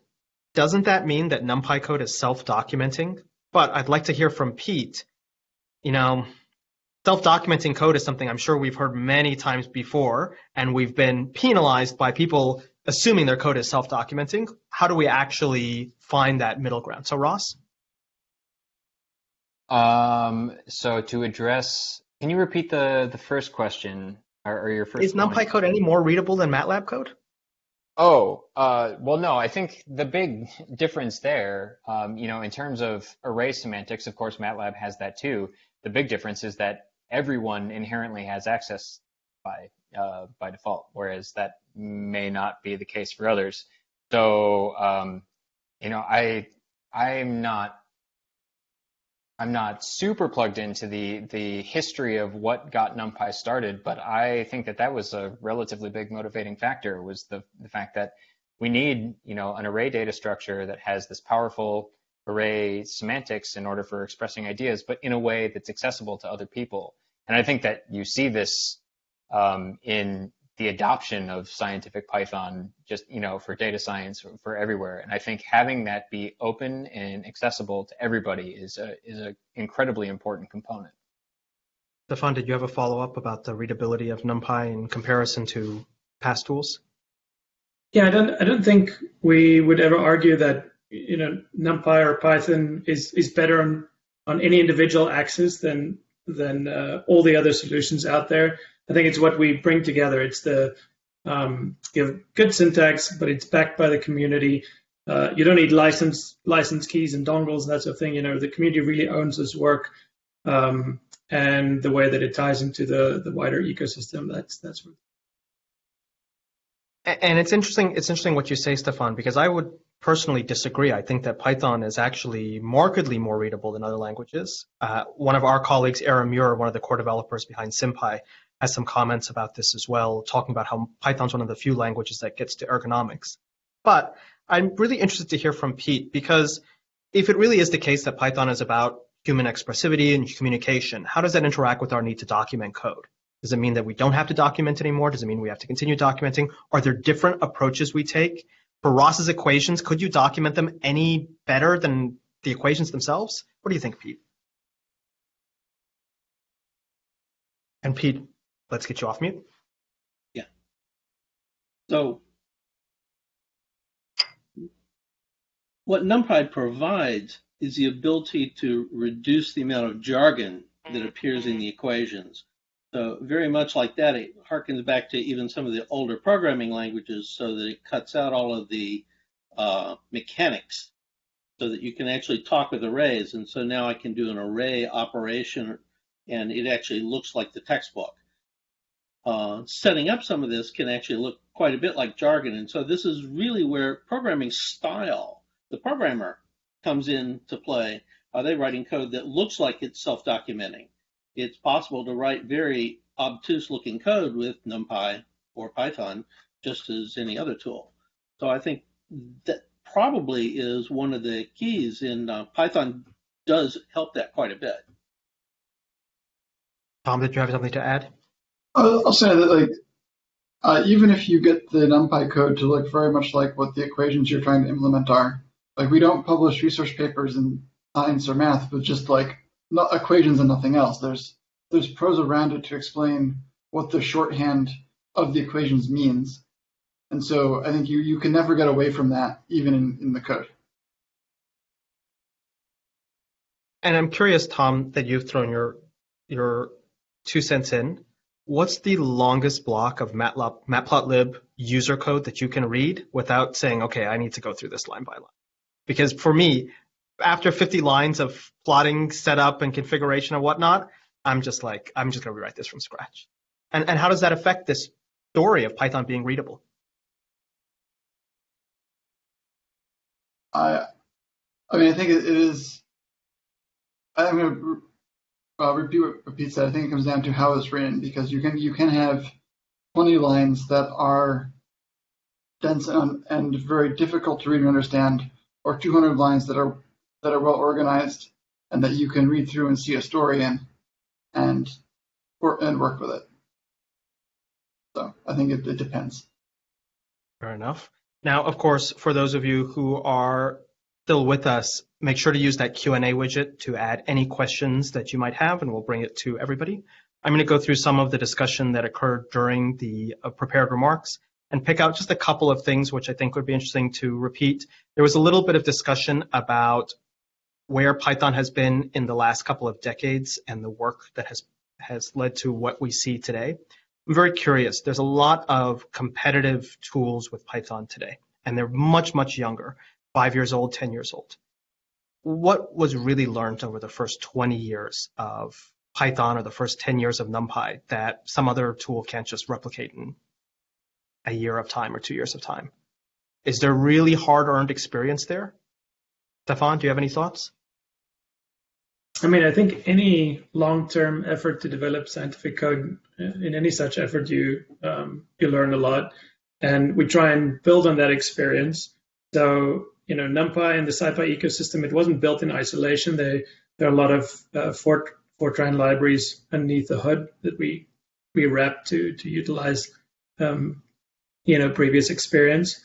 doesn't that mean that NumPy code is self-documenting? But I'd like to hear from Pete. You know, self-documenting code is something I'm sure we've heard many times before, and we've been penalized by people assuming their code is self-documenting. How do we actually find that middle ground? So Ross? Um, so to address, can you repeat the, the first question or, or your first Is NumPy point? code any more readable than MATLAB code? Oh, uh, well, no, I think the big difference there, um, you know, in terms of array semantics, of course, MATLAB has that too. The big difference is that everyone inherently has access by uh, by default, whereas that may not be the case for others. So, um, you know, I I'm not I'm not super plugged into the the history of what got NumPy started, but I think that that was a relatively big motivating factor was the the fact that we need you know an array data structure that has this powerful array semantics in order for expressing ideas, but in a way that's accessible to other people. And I think that you see this um, in the adoption of scientific Python, just you know, for data science for everywhere. And I think having that be open and accessible to everybody is a is an incredibly important component. Stefan, did you have a follow up about the readability of NumPy in comparison to past tools? Yeah, I don't I don't think we would ever argue that you know NumPy or Python is is better on on any individual axis than than uh, all the other solutions out there. I think it's what we bring together. It's the um, you have good syntax, but it's backed by the community. Uh, you don't need license license keys and dongles and that sort of thing. You know, the community really owns this work, um, and the way that it ties into the the wider ecosystem. That's that's. And it's interesting. It's interesting what you say, Stefan, because I would personally disagree. I think that Python is actually markedly more readable than other languages. Uh, one of our colleagues, Aaron Meurer, one of the core developers behind SymPy, has some comments about this as well, talking about how Python's one of the few languages that gets to ergonomics. But I'm really interested to hear from Pete because if it really is the case that Python is about human expressivity and communication, how does that interact with our need to document code? Does it mean that we don't have to document anymore? Does it mean we have to continue documenting? Are there different approaches we take? For Ross's equations, could you document them any better than the equations themselves? What do you think, Pete? And Pete, let's get you off mute. Yeah. So what NumPy provides is the ability to reduce the amount of jargon that appears in the equations. So very much like that, it harkens back to even some of the older programming languages so that it cuts out all of the uh, mechanics so that you can actually talk with arrays. And so now I can do an array operation and it actually looks like the textbook. Uh, setting up some of this can actually look quite a bit like jargon. And so this is really where programming style, the programmer comes into play. Are they writing code that looks like it's self-documenting? it's possible to write very obtuse looking code with NumPy or Python just as any other tool. So I think that probably is one of the keys in uh, Python does help that quite a bit. Tom, did you have something to add? I'll, say that like uh, even if you get the NumPy code to look very much like what the equations you're trying to implement are, Like we don't publish research papers in science or math with just like equations and nothing else. There's there's prose around it to explain what the shorthand of the equations means. And so I think you, you can never get away from that, even in, in the code. And I'm curious, Tom, that you've thrown your your two cents in. What's the longest block of Matlab, Matplotlib user code that you can read without saying, okay, I need to go through this line by line? Because for me, after 50 lines of plotting, setup, and configuration and whatnot, I'm just like, I'm just going to rewrite this from scratch. And, and how does that affect this story of Python being readable? I, I mean, I think it is. I'm going to uh, repeat what Pete said. I think it comes down to how it's written because you can you can have 20 lines that are dense and, and very difficult to read and understand, or 200 lines that are that are well organized and that you can read through and see a story in, and work and work with it. So I think it, it depends. Fair enough. Now, of course, for those of you who are still with us, make sure to use that Q&A widget to add any questions that you might have, and we'll bring it to everybody. I'm going to go through some of the discussion that occurred during the uh, prepared remarks and pick out just a couple of things which I think would be interesting to repeat. There was a little bit of discussion about where Python has been in the last couple of decades and the work that has has led to what we see today. I'm very curious. There's a lot of competitive tools with Python today, and they're much, much younger, five years old, 10 years old. What was really learned over the first 20 years of Python or the first 10 years of NumPy that some other tool can't just replicate in a year of time or two years of time? Is there really hard earned experience there? Stefan, do you have any thoughts? I mean, I think any long-term effort to develop scientific code, uh, in any such effort, you um, you learn a lot, and we try and build on that experience. So, you know, NumPy and the SciPy ecosystem, it wasn't built in isolation. They, there are a lot of uh, Fort, Fortran libraries underneath the hood that we we wrap to to utilize, um, you know, previous experience.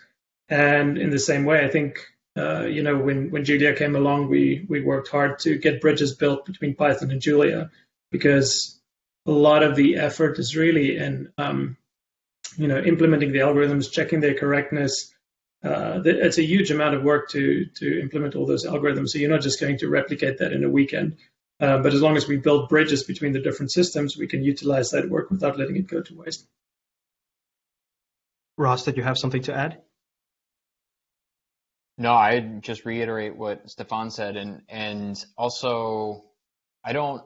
And in the same way, I think uh, you know, when, when Julia came along, we, we worked hard to get bridges built between Python and Julia because a lot of the effort is really in, um, you know, implementing the algorithms, checking their correctness. Uh, it's a huge amount of work to, to implement all those algorithms. So you're not just going to replicate that in a weekend. Uh, but as long as we build bridges between the different systems, we can utilize that work without letting it go to waste. Ross, did you have something to add? No, I just reiterate what Stefan said, and and also, I don't,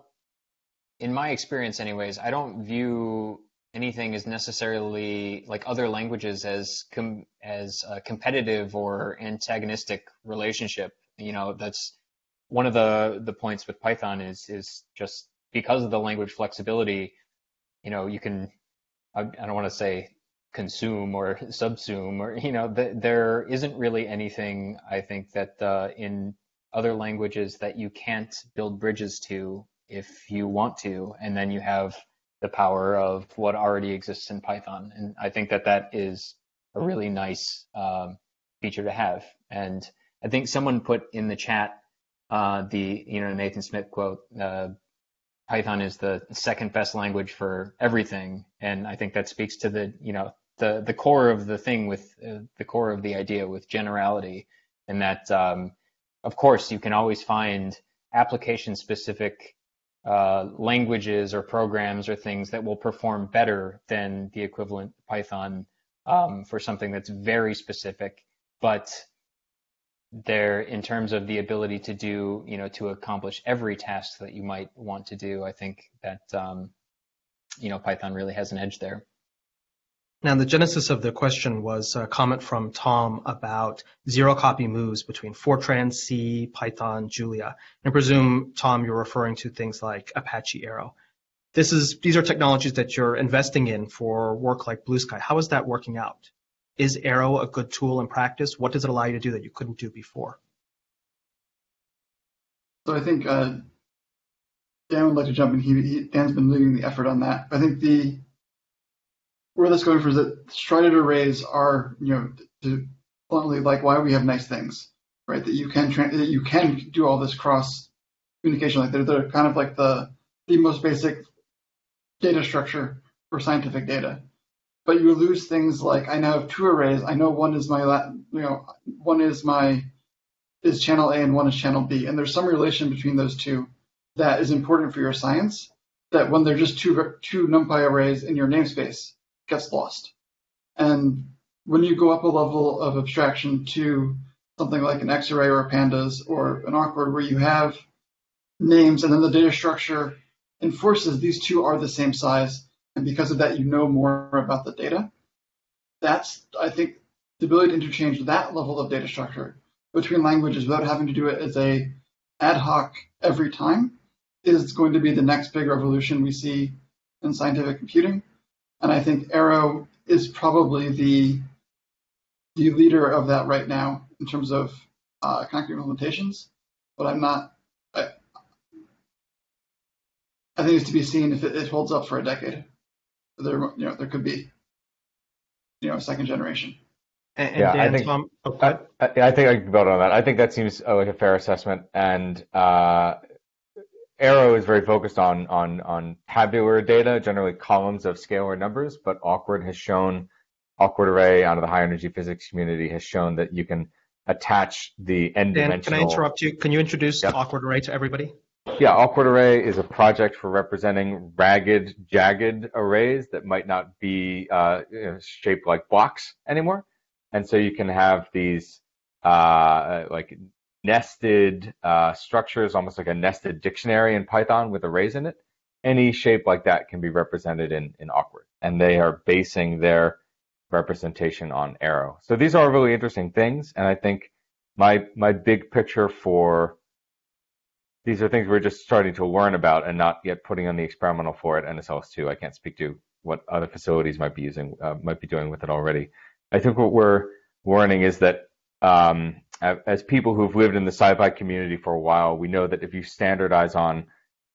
in my experience, anyways, I don't view anything is necessarily like other languages as com as a competitive or antagonistic relationship. You know, that's one of the the points with Python is is just because of the language flexibility. You know, you can I, I don't want to say consume or subsume or you know th- there isn't really anything i think that uh, in other languages that you can't build bridges to if you want to and then you have the power of what already exists in python. And i think that that is a really nice um, feature to have. And i think someone put in the chat uh, the you know nathan smith quote uh, python is the second best language for everything. And i think that speaks to the you know the the core of the thing with uh, the core of the idea with generality, and that um, of course you can always find application specific uh, languages or programs or things that will perform better than the equivalent Python um, for something that's very specific, but there in terms of the ability to do you know to accomplish every task that you might want to do i think that um, you know python really has an edge there now, the genesis of the question was a comment from Tom about zero copy moves between Fortran, C, Python, Julia. And I presume, Tom, you're referring to things like Apache Arrow. This is, these are technologies that you're investing in for work like Bluesky. How is that working out? Is Arrow a good tool in practice? What does it allow you to do that you couldn't do before? So I think uh, Dan would like to jump in. He, he, Dan's been leading the effort on that. I think the where that's going for is that strided arrays are, you know, to bluntly like why we have nice things. right? That you can that you can do all this cross communication. Like they're, they're kind of like the the most basic data structure for scientific data. But you lose things like I now have two arrays. I know one is my you know one is my is channel A and one is channel B, and there's some relation between those two that is important for your science. That when they're just two two NumPy arrays in your namespace gets lost, and when you go up a level of abstraction to something like an Xarray or a pandas or an awkward where you have names and then the data structure enforces these two are the same size and because of that you know more about the data. That's i think the ability to interchange that level of data structure between languages without having to do it as a ad hoc every time is going to be the next big revolution we see in scientific computing and i think arrow is probably the the leader of that right now in terms of uh, concrete implementations, but I'm not. I, I think it's to be seen if it, it, holds up for a decade. There, you know, there could be, you know, a second generation. And, and yeah, Dan, I think, Tom, oh, I, I, think I can build on that. I think that seems uh, like a fair assessment. And uh, Arrow is very focused on on on tabular data, generally columns of scalar numbers, but Awkward has shown awkward array out of the high energy physics community has shown that you can attach the n Dan, dimensional. can I interrupt you? Can you introduce yep. awkward array to everybody? Yeah, awkward array is a project for representing ragged, jagged arrays that might not be uh, shaped like blocks anymore, and so you can have these uh, like nested uh, structures, almost like a nested dictionary in Python with arrays in it. Any shape like that can be represented in, in awkward, and they are basing their representation on Arrow. So these are really interesting things, and I think my my big picture for these are things we're just starting to learn about and not yet putting on the experimental floor at NSLS2. I can't speak to what other facilities might be using, uh, might be doing with it already. I think what we're learning is that um, as people who've lived in the SciPy community for a while, we know that if you standardize on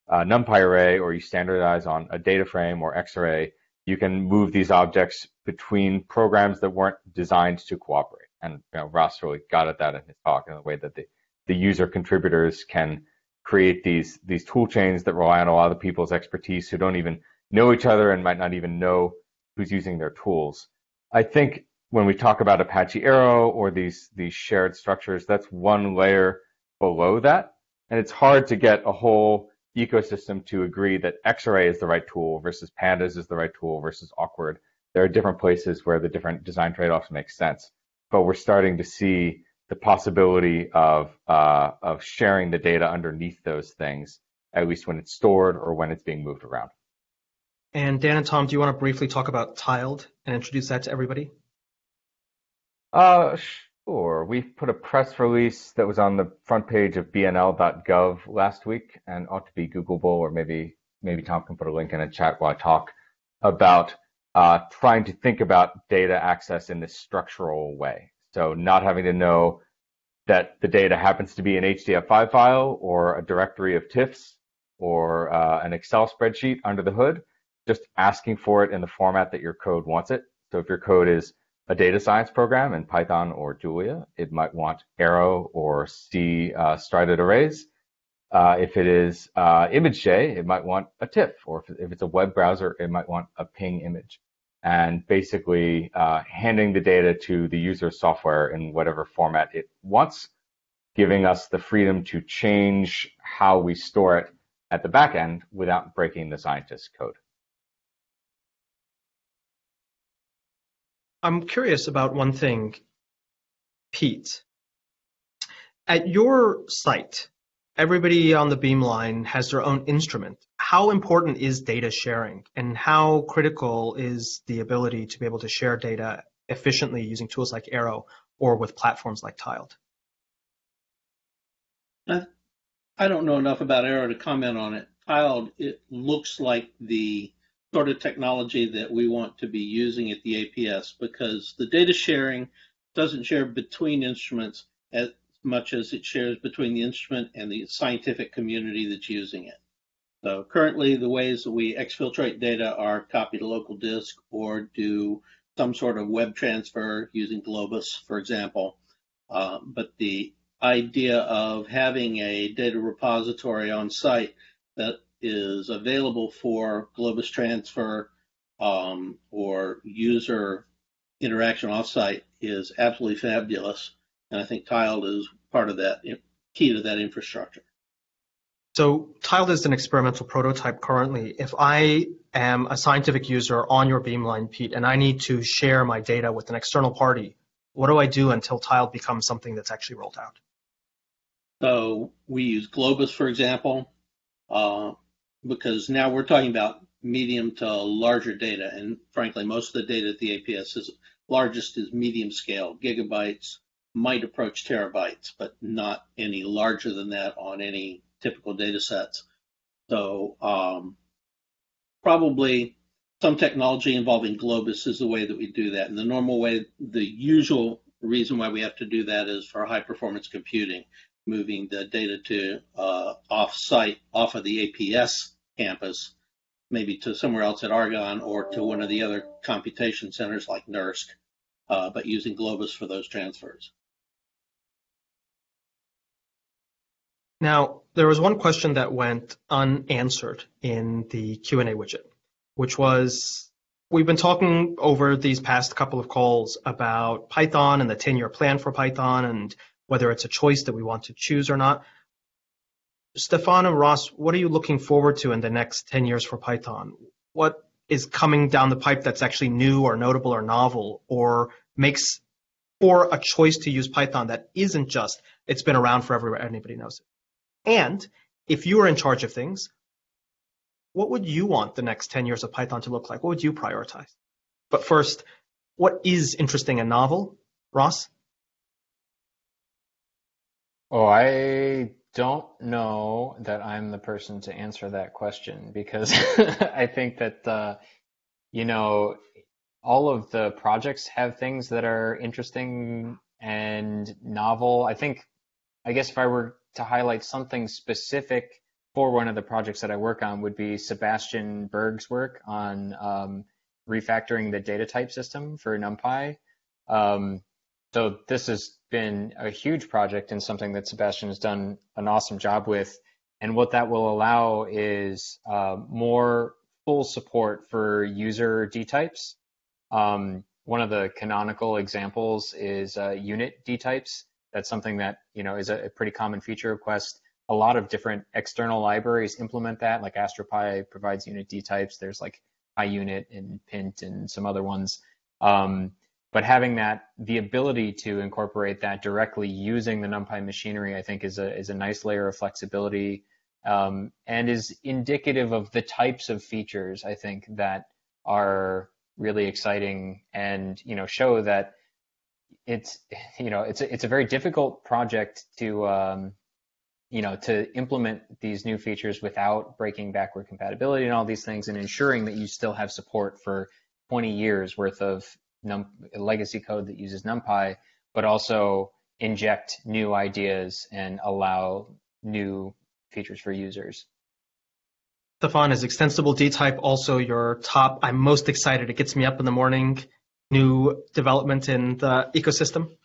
a NumPy array or you standardize on a data frame or Xarray, you can move these objects between programs that weren't designed to cooperate. And you know, Ross really got at that in his talk in the way that the, the user contributors can create these these tool chains that rely on a lot of people's expertise who don't even know each other and might not even know who's using their tools. I think when we talk about Apache Arrow or these these shared structures, that's one layer below that. And it's hard to get a whole ecosystem to agree that Xarray is the right tool versus Pandas is the right tool versus Awkward. There are different places where the different design trade-offs make sense, but we're starting to see the possibility of uh, of sharing the data underneath those things, at least when it's stored or when it's being moved around. And Dan and Tom, do you want to briefly talk about tiled and introduce that to everybody? Uh, Sure. We put a press release that was on the front page of bnl.gov last week and ought to be Googleable, or maybe maybe Tom can put a link in a chat while I talk about uh, trying to think about data access in this structural way. So not having to know that the data happens to be an HDF5 file or a directory of TIFFs or uh, an Excel spreadsheet under the hood, just asking for it in the format that your code wants it. So if your code is a data science program in Python or Julia. It might want Arrow or C uh, strided arrays. Uh, if it is uh, ImageJ, it might want a TIFF, or if, if, it's a web browser, it might want a ping image. And basically uh, handing the data to the user software in whatever format it wants, giving us the freedom to change how we store it at the back end without breaking the scientist's code. I'm curious about one thing, Pete. At your site, everybody on the Beamline has their own instrument. How important is data sharing and how critical is the ability to be able to share data efficiently using tools like Arrow or with platforms like Tiled? Uh, I don't know enough about Arrow to comment on it. Tiled, it looks like the sort of technology that we want to be using at the APS because the data sharing doesn't share between instruments as much as it shares between the instrument and the scientific community that's using it. So currently the ways that we exfiltrate data are copy to local disk or do some sort of web transfer using Globus, for example. Uh, but the idea of having a data repository on site that is available for Globus transfer um, or user interaction offsite is absolutely fabulous. And I think Tiled is part of that, key to that infrastructure. So Tiled is an experimental prototype currently. If I am a scientific user on your Beamline, Pete, and I need to share my data with an external party, what do I do until Tiled becomes something that's actually rolled out? So we use Globus, for example, uh, because now we're talking about medium to larger data. And frankly, most of the data at the APS is largest is medium scale, gigabytes, might approach terabytes, but not any larger than that on any typical data sets. So um, probably some technology involving Globus is the way that we do that. And the normal way, the usual reason why we have to do that is for high performance computing, moving the data to uh, off site, off of the APS campus, maybe to somewhere else at Argonne or to one of the other computation centers like NERSC, uh, but using Globus for those transfers. Now, there was one question that went unanswered in the Q&A widget, which was, we've been talking over these past couple of calls about Python and the 10-year plan for Python and whether it's a choice that we want to choose or not. Stefan and Ross, what are you looking forward to in the next 10 years for Python? What is coming down the pipe that's actually new or notable or novel or makes for a choice to use Python that isn't just it's been around forever, anybody knows it. And if you were in charge of things, what would you want the next 10 years of Python to look like? What would you prioritize? But first, what is interesting and novel? Ross? Oh, I don't know that I'm the person to answer that question because I think that, uh, you know, all of the projects have things that are interesting and novel. I think, I guess if I were to highlight something specific for one of the projects that I work on would be Sebastian Berg's work on um, refactoring the data type system for NumPy. Um, so this has been a huge project and something that Sebastian has done an awesome job with. And what that will allow is uh, more full support for user D types. Um, one of the canonical examples is uh, unit D types. That's something that you know is a, a pretty common feature of Quest. A lot of different external libraries implement that, like AstroPy provides unit D types. There's like IUnit and Pint and some other ones. Um, but having that, the ability to incorporate that directly using the NumPy machinery, I think is a is a nice layer of flexibility um, and is indicative of the types of features I think that are really exciting and you know show that it's you know it's a, it's a very difficult project to um, you know to implement these new features without breaking backward compatibility and all these things and ensuring that you still have support for 20 years worth of num- legacy code that uses numpy but also inject new ideas and allow new features for users Stefan, is extensible D-type also your top? I'm most excited. It gets me up in the morning new development in the ecosystem?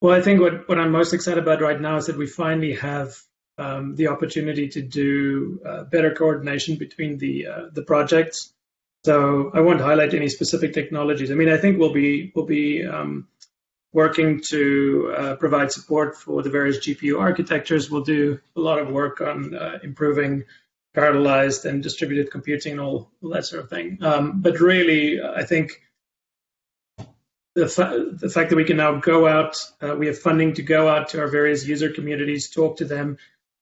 Well, I think what, what I'm most excited about right now is that we finally have um, the opportunity to do uh, better coordination between the uh, the projects. So I won't highlight any specific technologies. I mean, I think we'll be we'll be um, working to uh, provide support for the various GPU architectures. We'll do a lot of work on uh, improving parallelized and distributed computing and all, that sort of thing. Um, but really, I think the, fa- the fact that we can now go out, uh, we have funding to go out to our various user communities, talk to them,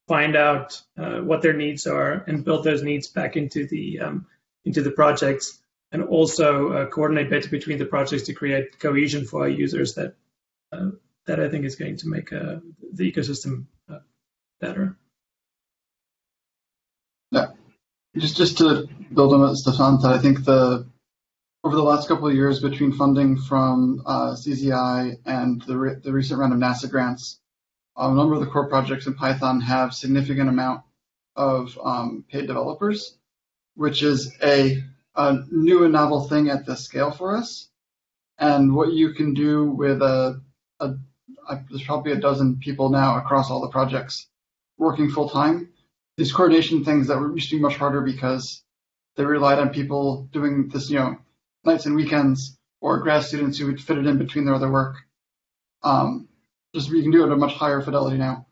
find out uh, what their needs are, and build those needs back into the um, into the projects, and also uh, coordinate better between the projects to create cohesion for our users. That uh, that I think is going to make uh, the ecosystem uh, better. Yeah, just just to build on what Stefan said, I think the over the last couple of years between funding from uh, CZI and the, re- the recent round of NASA grants, a number of the core projects in Python have significant amount of um, paid developers, which is a, a new and novel thing at this scale for us. And what you can do with a, a there's probably a dozen people now across all the projects working full time. These coordination things that were used to be much harder because they relied on people doing this, you know, nights and weekends or grad students who would fit it in between their other work. Um, just we can do it at a much higher fidelity now.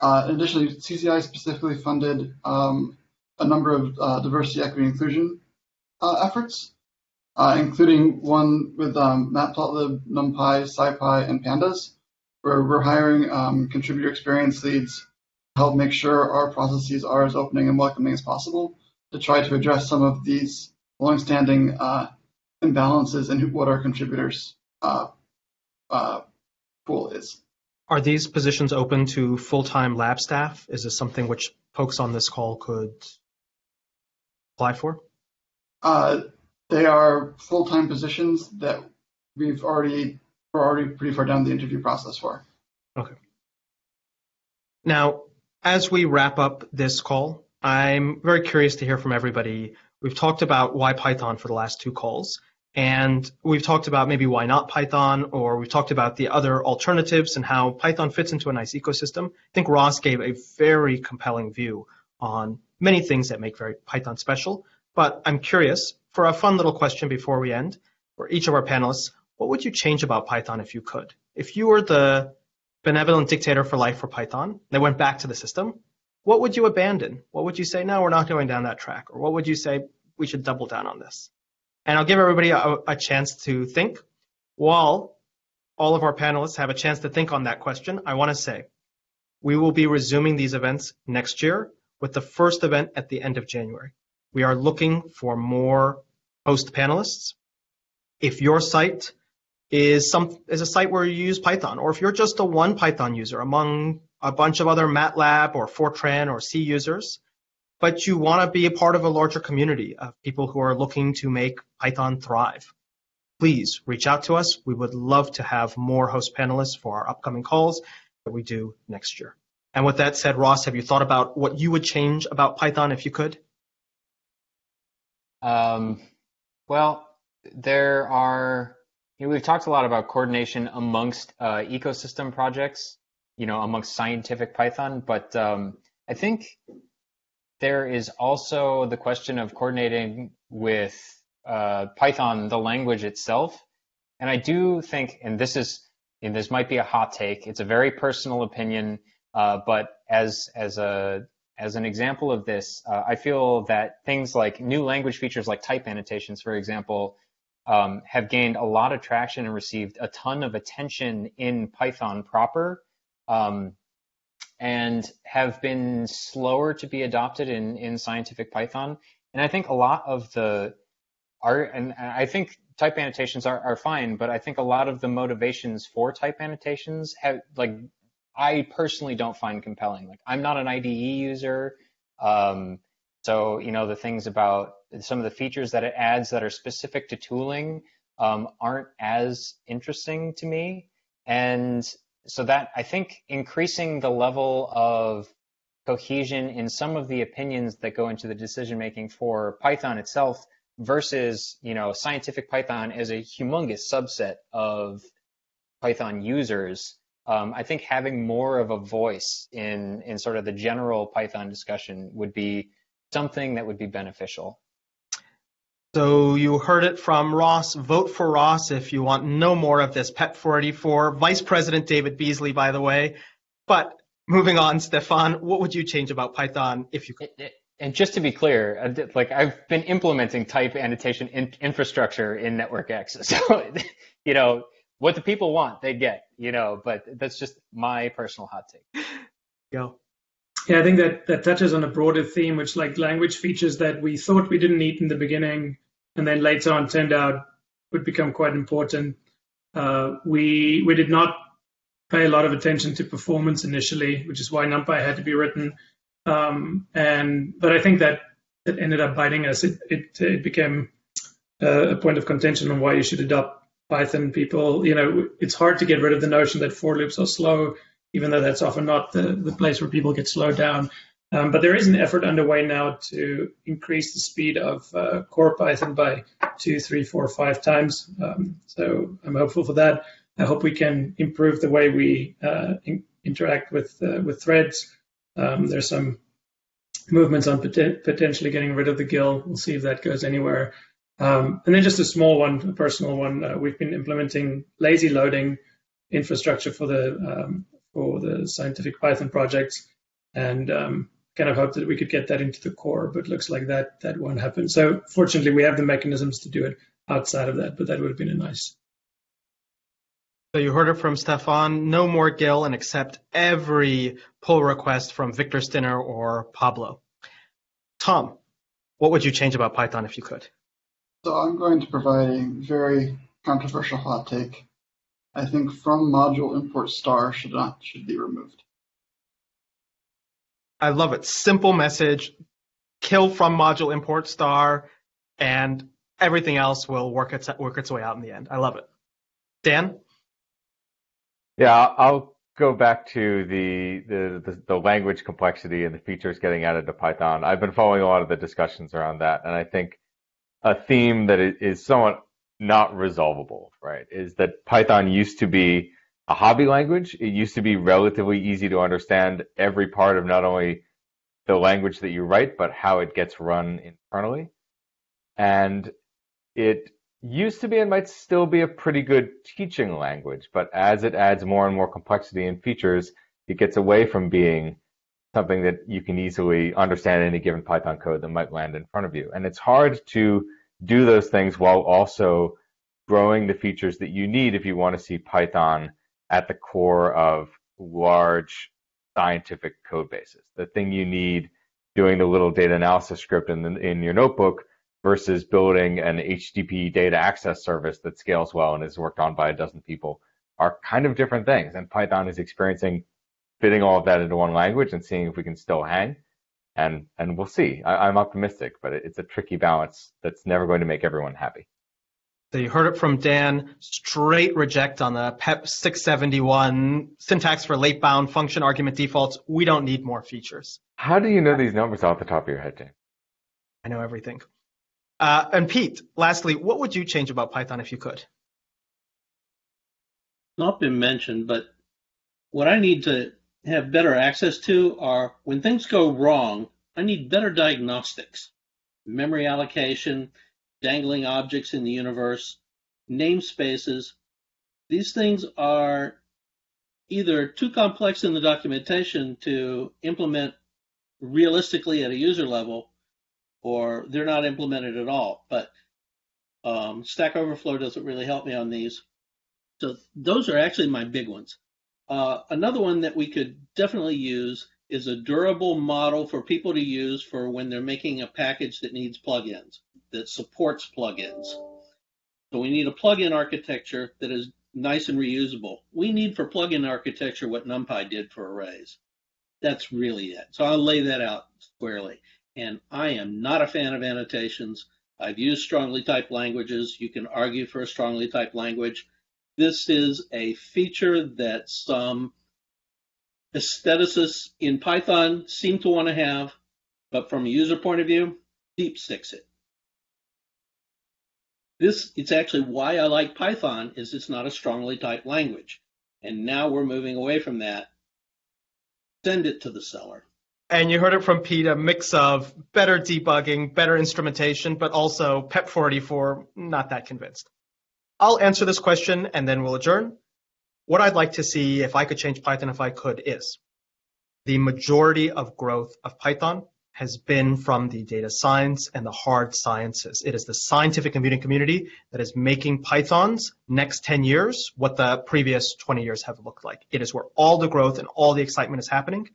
Uh, additionally, CZI specifically funded um, a number of uh, diversity, equity, inclusion uh, efforts, uh, including one with um, Matplotlib, NumPy, SciPy, and Pandas, where we're hiring um, contributor experience leads to help make sure our processes are as opening and welcoming as possible to try to address some of these longstanding uh, imbalances in what our contributors uh, pool is. Are these positions open to full-time lab staff? Is this something which folks on this call could apply for? Uh, they are full-time positions that we've already we're already pretty far down the interview process for. Okay. Now, as we wrap up this call, I'm very curious to hear from everybody. We've talked about why Python for the last two calls, and we've talked about maybe why not Python, or we've talked about the other alternatives and how Python fits into a nice ecosystem. I think Ross gave a very compelling view on many things that make very Python special. But I'm curious, for a fun little question before we end, for each of our panelists, what would you change about Python if you could? If you were the benevolent dictator for life for Python, they went back to the system, what would you abandon? What would you say, no, we're not going down that track? Or what would you say, we should double down on this? And I'll give everybody a, a chance to think. While all of our panelists have a chance to think on that question, I want to say we will be resuming these events next year with the first event at the end of January. We are looking for more host panelists. If your site is some is a site where you use Python, or if you're just a one Python user among a bunch of other MATLAB or Fortran or C users, but you want to be a part of a larger community of people who are looking to make Python thrive, please reach out to us. We would love to have more host panelists for our upcoming calls that we do next year. And with that said, Ross, have you thought about what you would change about Python if you could? Um, well, there are, you know, we've talked a lot about coordination amongst uh, ecosystem projects, you know, amongst scientific Python, but um, I think there is also the question of coordinating with uh, Python, the language itself. And I do think, and this is, and this might be a hot take. It's a very personal opinion, uh, but as as a as an example of this, uh, I feel that things like new language features like type annotations, for example, um, have gained a lot of traction and received a ton of attention in Python proper. Um, and have been slower to be adopted in, in scientific Python. And I think a lot of the art, and I think type annotations are, are fine, but I think a lot of the motivations for type annotations have, like, I personally don't find compelling. Like, I'm not an IDE user. Um, so, you know, the things about some of the features that it adds that are specific to tooling um, aren't as interesting to me. And so that I think increasing the level of cohesion in some of the opinions that go into the decision making for Python itself versus you know scientific Python as a humongous subset of Python users. Um, I think having more of a voice in in sort of the general Python discussion would be something that would be beneficial. So you heard it from Ross. Vote for Ross if you want no more of this PEP 484. Vice President David Beazley, by the way. But moving on, Stefan, what would you change about Python if you could? And just to be clear, uh, like I've been implementing type annotation in infrastructure in NetworkX. So, you know, what the people want, they get, you know, but that's just my personal hot take. Go. Yeah, I think that that touches on a broader theme, which like language features that we thought we didn't need in the beginning and then later on turned out would become quite important. Uh, we we did not pay a lot of attention to performance initially, which is why NumPy had to be written. Um, and but I think that it ended up biting us. It it, it became a point of contention on why you should adopt Python. People, you know, it's hard to get rid of the notion that for loops are slow, even though that's often not the, the place where people get slowed down. Um, but there is an effort underway now to increase the speed of uh, core Python by two, three, four, five times. Um, so I'm hopeful for that. I hope we can improve the way we uh, in, interact with uh, with threads. Um, there's some movements on poten- potentially getting rid of the GIL. We'll see if that goes anywhere. Um, and then just a small one, a personal one. Uh, we've been implementing lazy loading infrastructure for the um, for the scientific Python projects, and um, kind of hoped that we could get that into the core, but looks like that that won't happen. So fortunately, we have the mechanisms to do it outside of that, but that would have been a nice. So you heard it from Stefan. No more GIL and accept every pull request from Victor Stinner or Pablo. Tom, what would you change about Python if you could? So I'm going to provide a very controversial hot take. I think from module import star should not should be removed. I love it. Simple message, kill from module import star, and everything else will work its work its way out in the end. I love it. Dan? Yeah, I'll go back to the, the the, the language complexity and the features getting added to Python. I've been following a lot of the discussions around that, and I think a theme that is somewhat not resolvable, right, is that Python used to be a hobby language. It used to be relatively easy to understand every part of not only the language that you write, but how it gets run internally. And it used to be and might still be a pretty good teaching language, but as it adds more and more complexity and features, it gets away from being something that you can easily understand any given Python code that might land in front of you. And it's hard to do those things while also growing the features that you need if you want to see Python at the core of large scientific code bases. The thing you need doing the little data analysis script in, the, in your notebook versus building an HTTP data access service that scales well and is worked on by a dozen people are kind of different things. And Python is experiencing fitting all of that into one language and seeing if we can still hang. And and we'll see. I, am optimistic, but it's a tricky balance that's never going to make everyone happy. So you heard it from Dan. Straight reject on the PEP 671 syntax for late bound function argument defaults. We don't need more features. How do you know these numbers off the top of your head, James? I know everything. Uh, and Pete, lastly, what would you change about Python if you could? Not been mentioned, but what I need to have better access to are when things go wrong, I need better diagnostics, memory allocation, dangling objects in the universe, namespaces. These things are either too complex in the documentation to implement realistically at a user level, or they're not implemented at all. But um, Stack Overflow doesn't really help me on these. So those are actually my big ones. Uh, another one that we could definitely use is a durable model for people to use for when they're making a package that needs plugins that supports plugins. So we need a plugin architecture that is nice and reusable. We need for plugin architecture what NumPy did for arrays. That's really it. So I'll lay that out squarely. And I am not a fan of annotations. I've used strongly typed languages. You can argue for a strongly typed language. This is a feature that some aestheticists in Python seem to want to have, but from a user point of view, deep six it. This it's actually why I like Python is it's not a strongly typed language. And now we're moving away from that. Send it to the seller. And you heard it from Pete, a mix of better debugging, better instrumentation, but also PEP44, not that convinced. I'll answer this question and then we'll adjourn. What I'd like to see if I could change Python if I could is the majority of growth of Python has been from the data science and the hard sciences. It is the scientific computing community that is making Python's next 10 years what the previous 20 years have looked like. It is where all the growth and all the excitement is happening.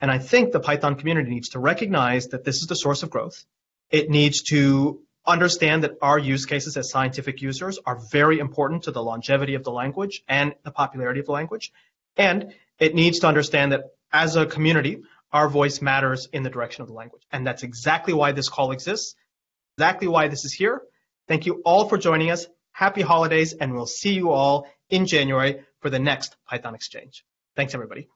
And I think the Python community needs to recognize that this is the source of growth. It needs to understand that our use cases as scientific users are very important to the longevity of the language and the popularity of the language. And it needs to understand that as a community, our voice matters in the direction of the language. And that's exactly why this call exists, exactly why this is here. Thank you all for joining us. Happy holidays, and we'll see you all in January for the next Python Exchange. Thanks, everybody.